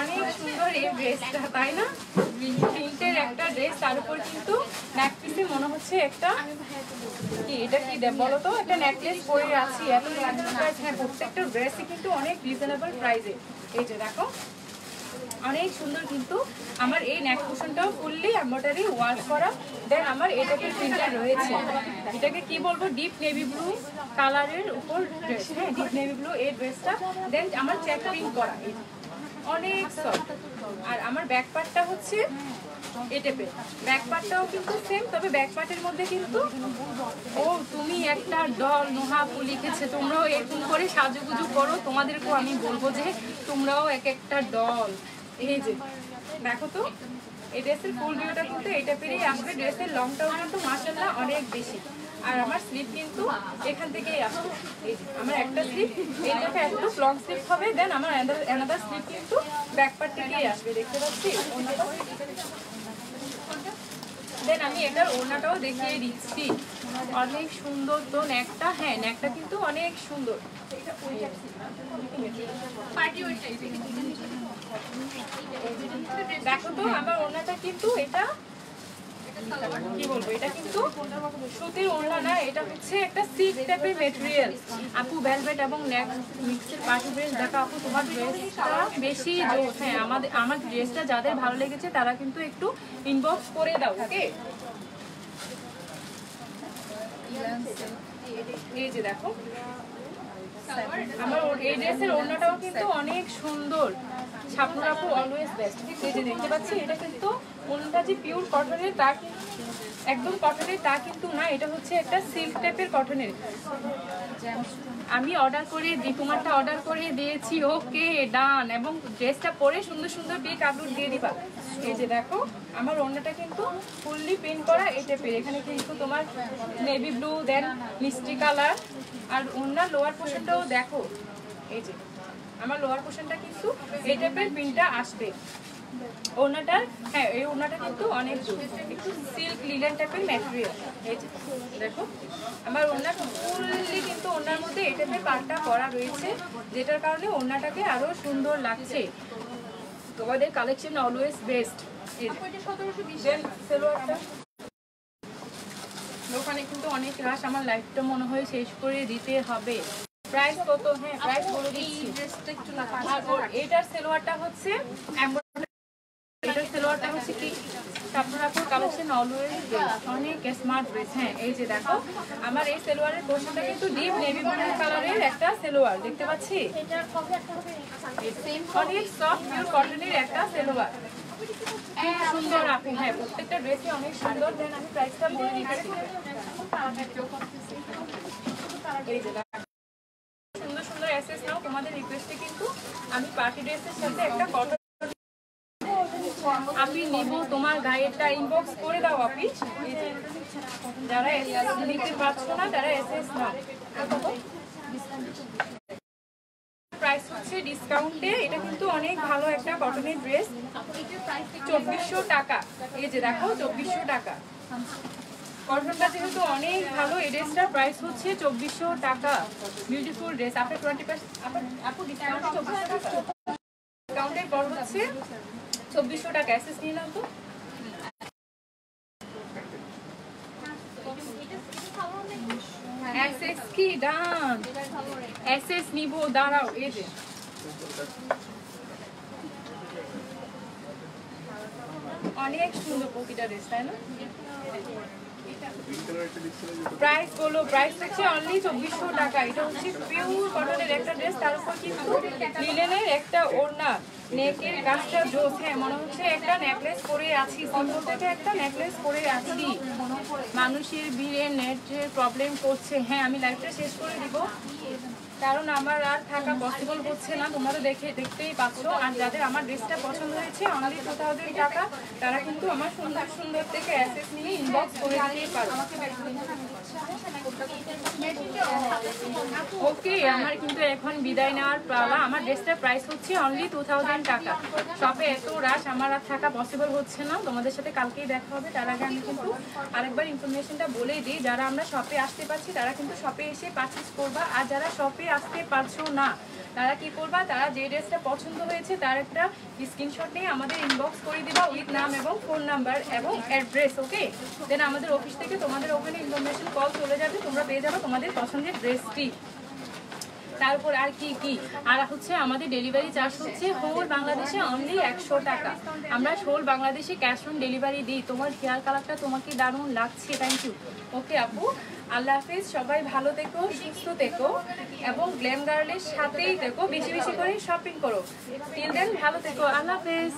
অনেক সুন্দর এই ড্রেসটা তাই না? প্রিন্টের একটা ড্রেস তার উপর কিন্তু নেক পিসে মনে হচ্ছে একটা কি এটা কি বলো তো? একটা নেকলেস পরে আছি, এত হ্যাঁ প্রত্যেকটা ড্রেসই কিন্তু অনেক রিজনেবল প্রাইসে এই দেখো, অনেক সুন্দর কিন্তু আমার এই নেক কুশনটাও ফুললি এম্বয়ডারি ওয়ার্ক করা। দেন আমার এটাকে প্রিন্টার রয়েছে। এটাকে কি বলব? ডিপ নেভি ব্লু কালারের উপর ড্রেস হ্যাঁ ডিপ নেভি ব্লু এই ড্রেসটা দেন আমার চেক প্রিন্ট করা। অনেক আর আমার ব্যাক পার্টটা হচ্ছে এ টাইপের ব্যাক পার্টটাও কিন্তু সেম তবে ব্যাক পার্টের মধ্যে কিন্তু ও, তুমি একটা ডল নোহাপু লিখেছে, তোমরাও এরকম করে সাজুগুজু করো। তোমাদেরকেও আমি বলব যে তোমরাও এক একটা ডল এই যে, দেখো তো, এই ড্রেসের ফুল ভিউটা কিন্তু এই টাইপেরই আসবে। ড্রেসের লংটাও কিন্তু মাসাল্লাহ অনেক বেশি। আর আমার স্লিপ কিন্তু এখান থেকেই আসবে এই যে আমার একটা স্লিপ এইটাতে একটু লং স্লিপ হবে দেন আমার অ্যানাদার স্লিপ কিন্তু ব্যাক পার্ট থেকেই আসবে দেখতে পাচ্ছি? ওনাটা দেন আমি এটার ওড়নাটাও দেখিয়ে দিচ্ছি। অনেক সুন্দর তো নেকটা হ্যাঁ নেকটা কিন্তু অনেক সুন্দর। দেখো তো আমার ওড়নাটা কিন্তু এটা কি বলব, এটা হচ্ছে একটা সিল্ক টাইপের মেটেরিয়াল আপু ভেলভেট এবং নেক মিক্সের আপু, তোমার বেশি হ্যাঁ আমাদের, আমার ড্রেসটা যাদের ভালো লেগেছে, তারা কিন্তু একটু ইনবক্স করে দাও, ওকে? এই যে দেখো আমার এই ড্রেসের ওড়নাটাও কিন্তু অনেক সুন্দর। ছাপুর আপু দেখতে পাচ্ছি, এটা কিন্তু ওড়নাটা যে পিওর কটনের একদম কটনের তা কিন্তু না, এটা হচ্ছে একটা সিল্ক টাইপের কটনের আমি অর্ডার করে দীপুমারটা অর্ডার করে দিয়েছি ওকে ডান এবং ড্রেসটা পরে সুন্দর সুন্দর পিক আপলোড দিয়ে দিবা। এই যে দেখো, আমার ওড়নাটা কিন্তু ফুললি প্রিন্ট করা এই টাইপের এখানে কিন্তু তোমার নেভি ব্লু দেন মিষ্টি কালার আর ওড়নার লোয়ার পোর্শনটাও দেখো। এই যে, আমার লোয়ার পোর্শনটা কিন্তু এই টাইপের প্রিন্টটা আসবে। ওড়নাটার হ্যাঁ এই ওড়নাটা কিন্তু অনেক। একটু সিল্ক লিলেন টাইপের ম্যাটেরিয়াল এই যে দেখো আমার ওড়না ফুললি কিন্তু ওড়নার মধ্যে টাইপের পাটটা করা রয়েছে যেটার কারণে ওড়নাটাকে আরও সুন্দর লাগছে। তোমাদের কালেকশন অলওয়েজ বেস্ট দোকানে কিন্তু অনেক রাশ আমার লাইফটা মনে হয় শেষ করে দিতে হবে। প্রাইস কত? হ্যাঁ প্রাইস বলে দিচ্ছি। এটার সেলোয়ারটা হচ্ছে embroidery এটার সেলোয়ারটা হচ্ছে কি আপনার আপুর কালেকশন অলওয়েজ অনেক স্মার্ট ড্রেস হ্যাঁ এই যে দেখো, আমার এই সেলোয়ারের পোর্শনটা কিন্তু ডিপ নেভি ব্লু কালারের একটা সেলোয়ার, দেখতে পাচ্ছি? অনেক সফট পিওর কটনের একটা সেলোয়ার। সুন্দর আপু হ্যাঁ প্রত্যেকটা ড্রেসই অনেক সুন্দর। দেন প্রাইসটা বলে সুন্দর সুন্দর অ্যাসেস নাও। তোমাদের রিকোয়েস্টে কিন্তু আমি পার্টি ড্রেসের সাথে একটা কটন আপনি নিব, তোমার গায়েরটা ইনবক্স করে দাও আপনি যারা নিতে পারছ না তারা এসএস নাও প্রাইস হচ্ছে ডিসকাউন্টে এটা কিন্তু অনেক ভালো একটা কটনের ড্রেস চব্বিশশো টাকা। এই যে দেখো, চব্বিশশো টাকা। কটনটা যেহেতু অনেক ভালো, এই ড্রেসটার প্রাইস হচ্ছে চব্বিশশো টাকা। বিউটিফুল ড্রেস আপনার টোয়েন্টি পার্সেন্ট আপু ডিসকাউন্ট চব্বিশশো টাকা। ডিসকাউন্টের পর হচ্ছে চব্বিশশো টাকা অ্যাসেস নাও তো। অ্যাসেস কি? ডান। অ্যাসেস নিব, দাঁড়াও, এই যে। অনেক সুন্দর প্রতিটা ড্রেস তাই না? প্রাইস বলো প্রাইস হচ্ছে অনলি চব্বিশশো টাকা। এটা হচ্ছে পিওর কটনের একটা ড্রেস তার উপর কিন্তু লিলেনের একটা ওড়না। নেকের গাছটা জোস হ্যাঁ মনে হচ্ছে একটা নেকলেস পরে আছি সিম্পল থেকে একটা নেকলেস পরে আছি। মানুষের ভিড়ে নেটের প্রবলেম করছে। হ্যাঁ আমি লাইভটা শেষ করে দিব। কারণ আমার আর থাকা পসিবল হচ্ছে না। তোমরা তো দেখে, দেখতেই পাচ্ছ। আর যাদের আমার ড্রেসটা পছন্দ হয়েছে অনলি টু থাউজেন্ড টাকা, তারা কিন্তু আমার সুন্দর সুন্দর থেকে অ্যাসেস নিয়ে ইনবক্স করে দিতেই পারো ওকে, আমার কিন্তু এখন বিদায় নেওয়ার পালা। আমার ড্রেসটার প্রাইস হচ্ছে অনলি টু থাউজেন্ড টাকা। শপে এত রাশ আমার আর থাকা পসিবল হচ্ছে না। তোমাদের সাথে কালকেই দেখা হবে। তার আগে আমি কিন্তু আরেকবার ইনফরমেশনটা বলেই দিই। যারা আমরা শপে আসতে পারছি, তারা কিন্তু শপে এসে পারচেস করবা। আর যারা শপে আসতে পারছ না, তারা কি করবা? তারা যে ড্রেসটা পছন্দ হয়েছে, তার একটা স্ক্রিনশট নিয়ে আমাদের ইনবক্স করে দিবা উইথ নাম এবং ফোন নাম্বার এবং অ্যাড্রেস ওকে দেন আমাদের অফিস থেকে তোমাদের ওখানে ইনফরমেশন কল চলে যাবে। তোমরা পেয়ে যাবে তোমাদের পছন্দের ড্রেসটি তারপর আর কি কি? আর হচ্ছে আমাদের ডেলিভারি চার্জ হচ্ছে হোল বাংলাদেশে অনলি একশো টাকা। আমরা হোল বাংলাদেশে ক্যাশ অন ডেলিভারি দিই। তোমার হেয়ার কালারটা তোমাকে দারুণ লাগছে থ্যাংক ইউ ওকে আপু, আল্লাহ হাফিজ, সবাই ভালো থেকো, সুস্থ থেকো এবং গ্ল্যাম গার্লের সাথেই থেকো, বেশি বেশি করে শপিং করো। টিল দেন ভালো থেকো, আল্লাহ হাফিজ।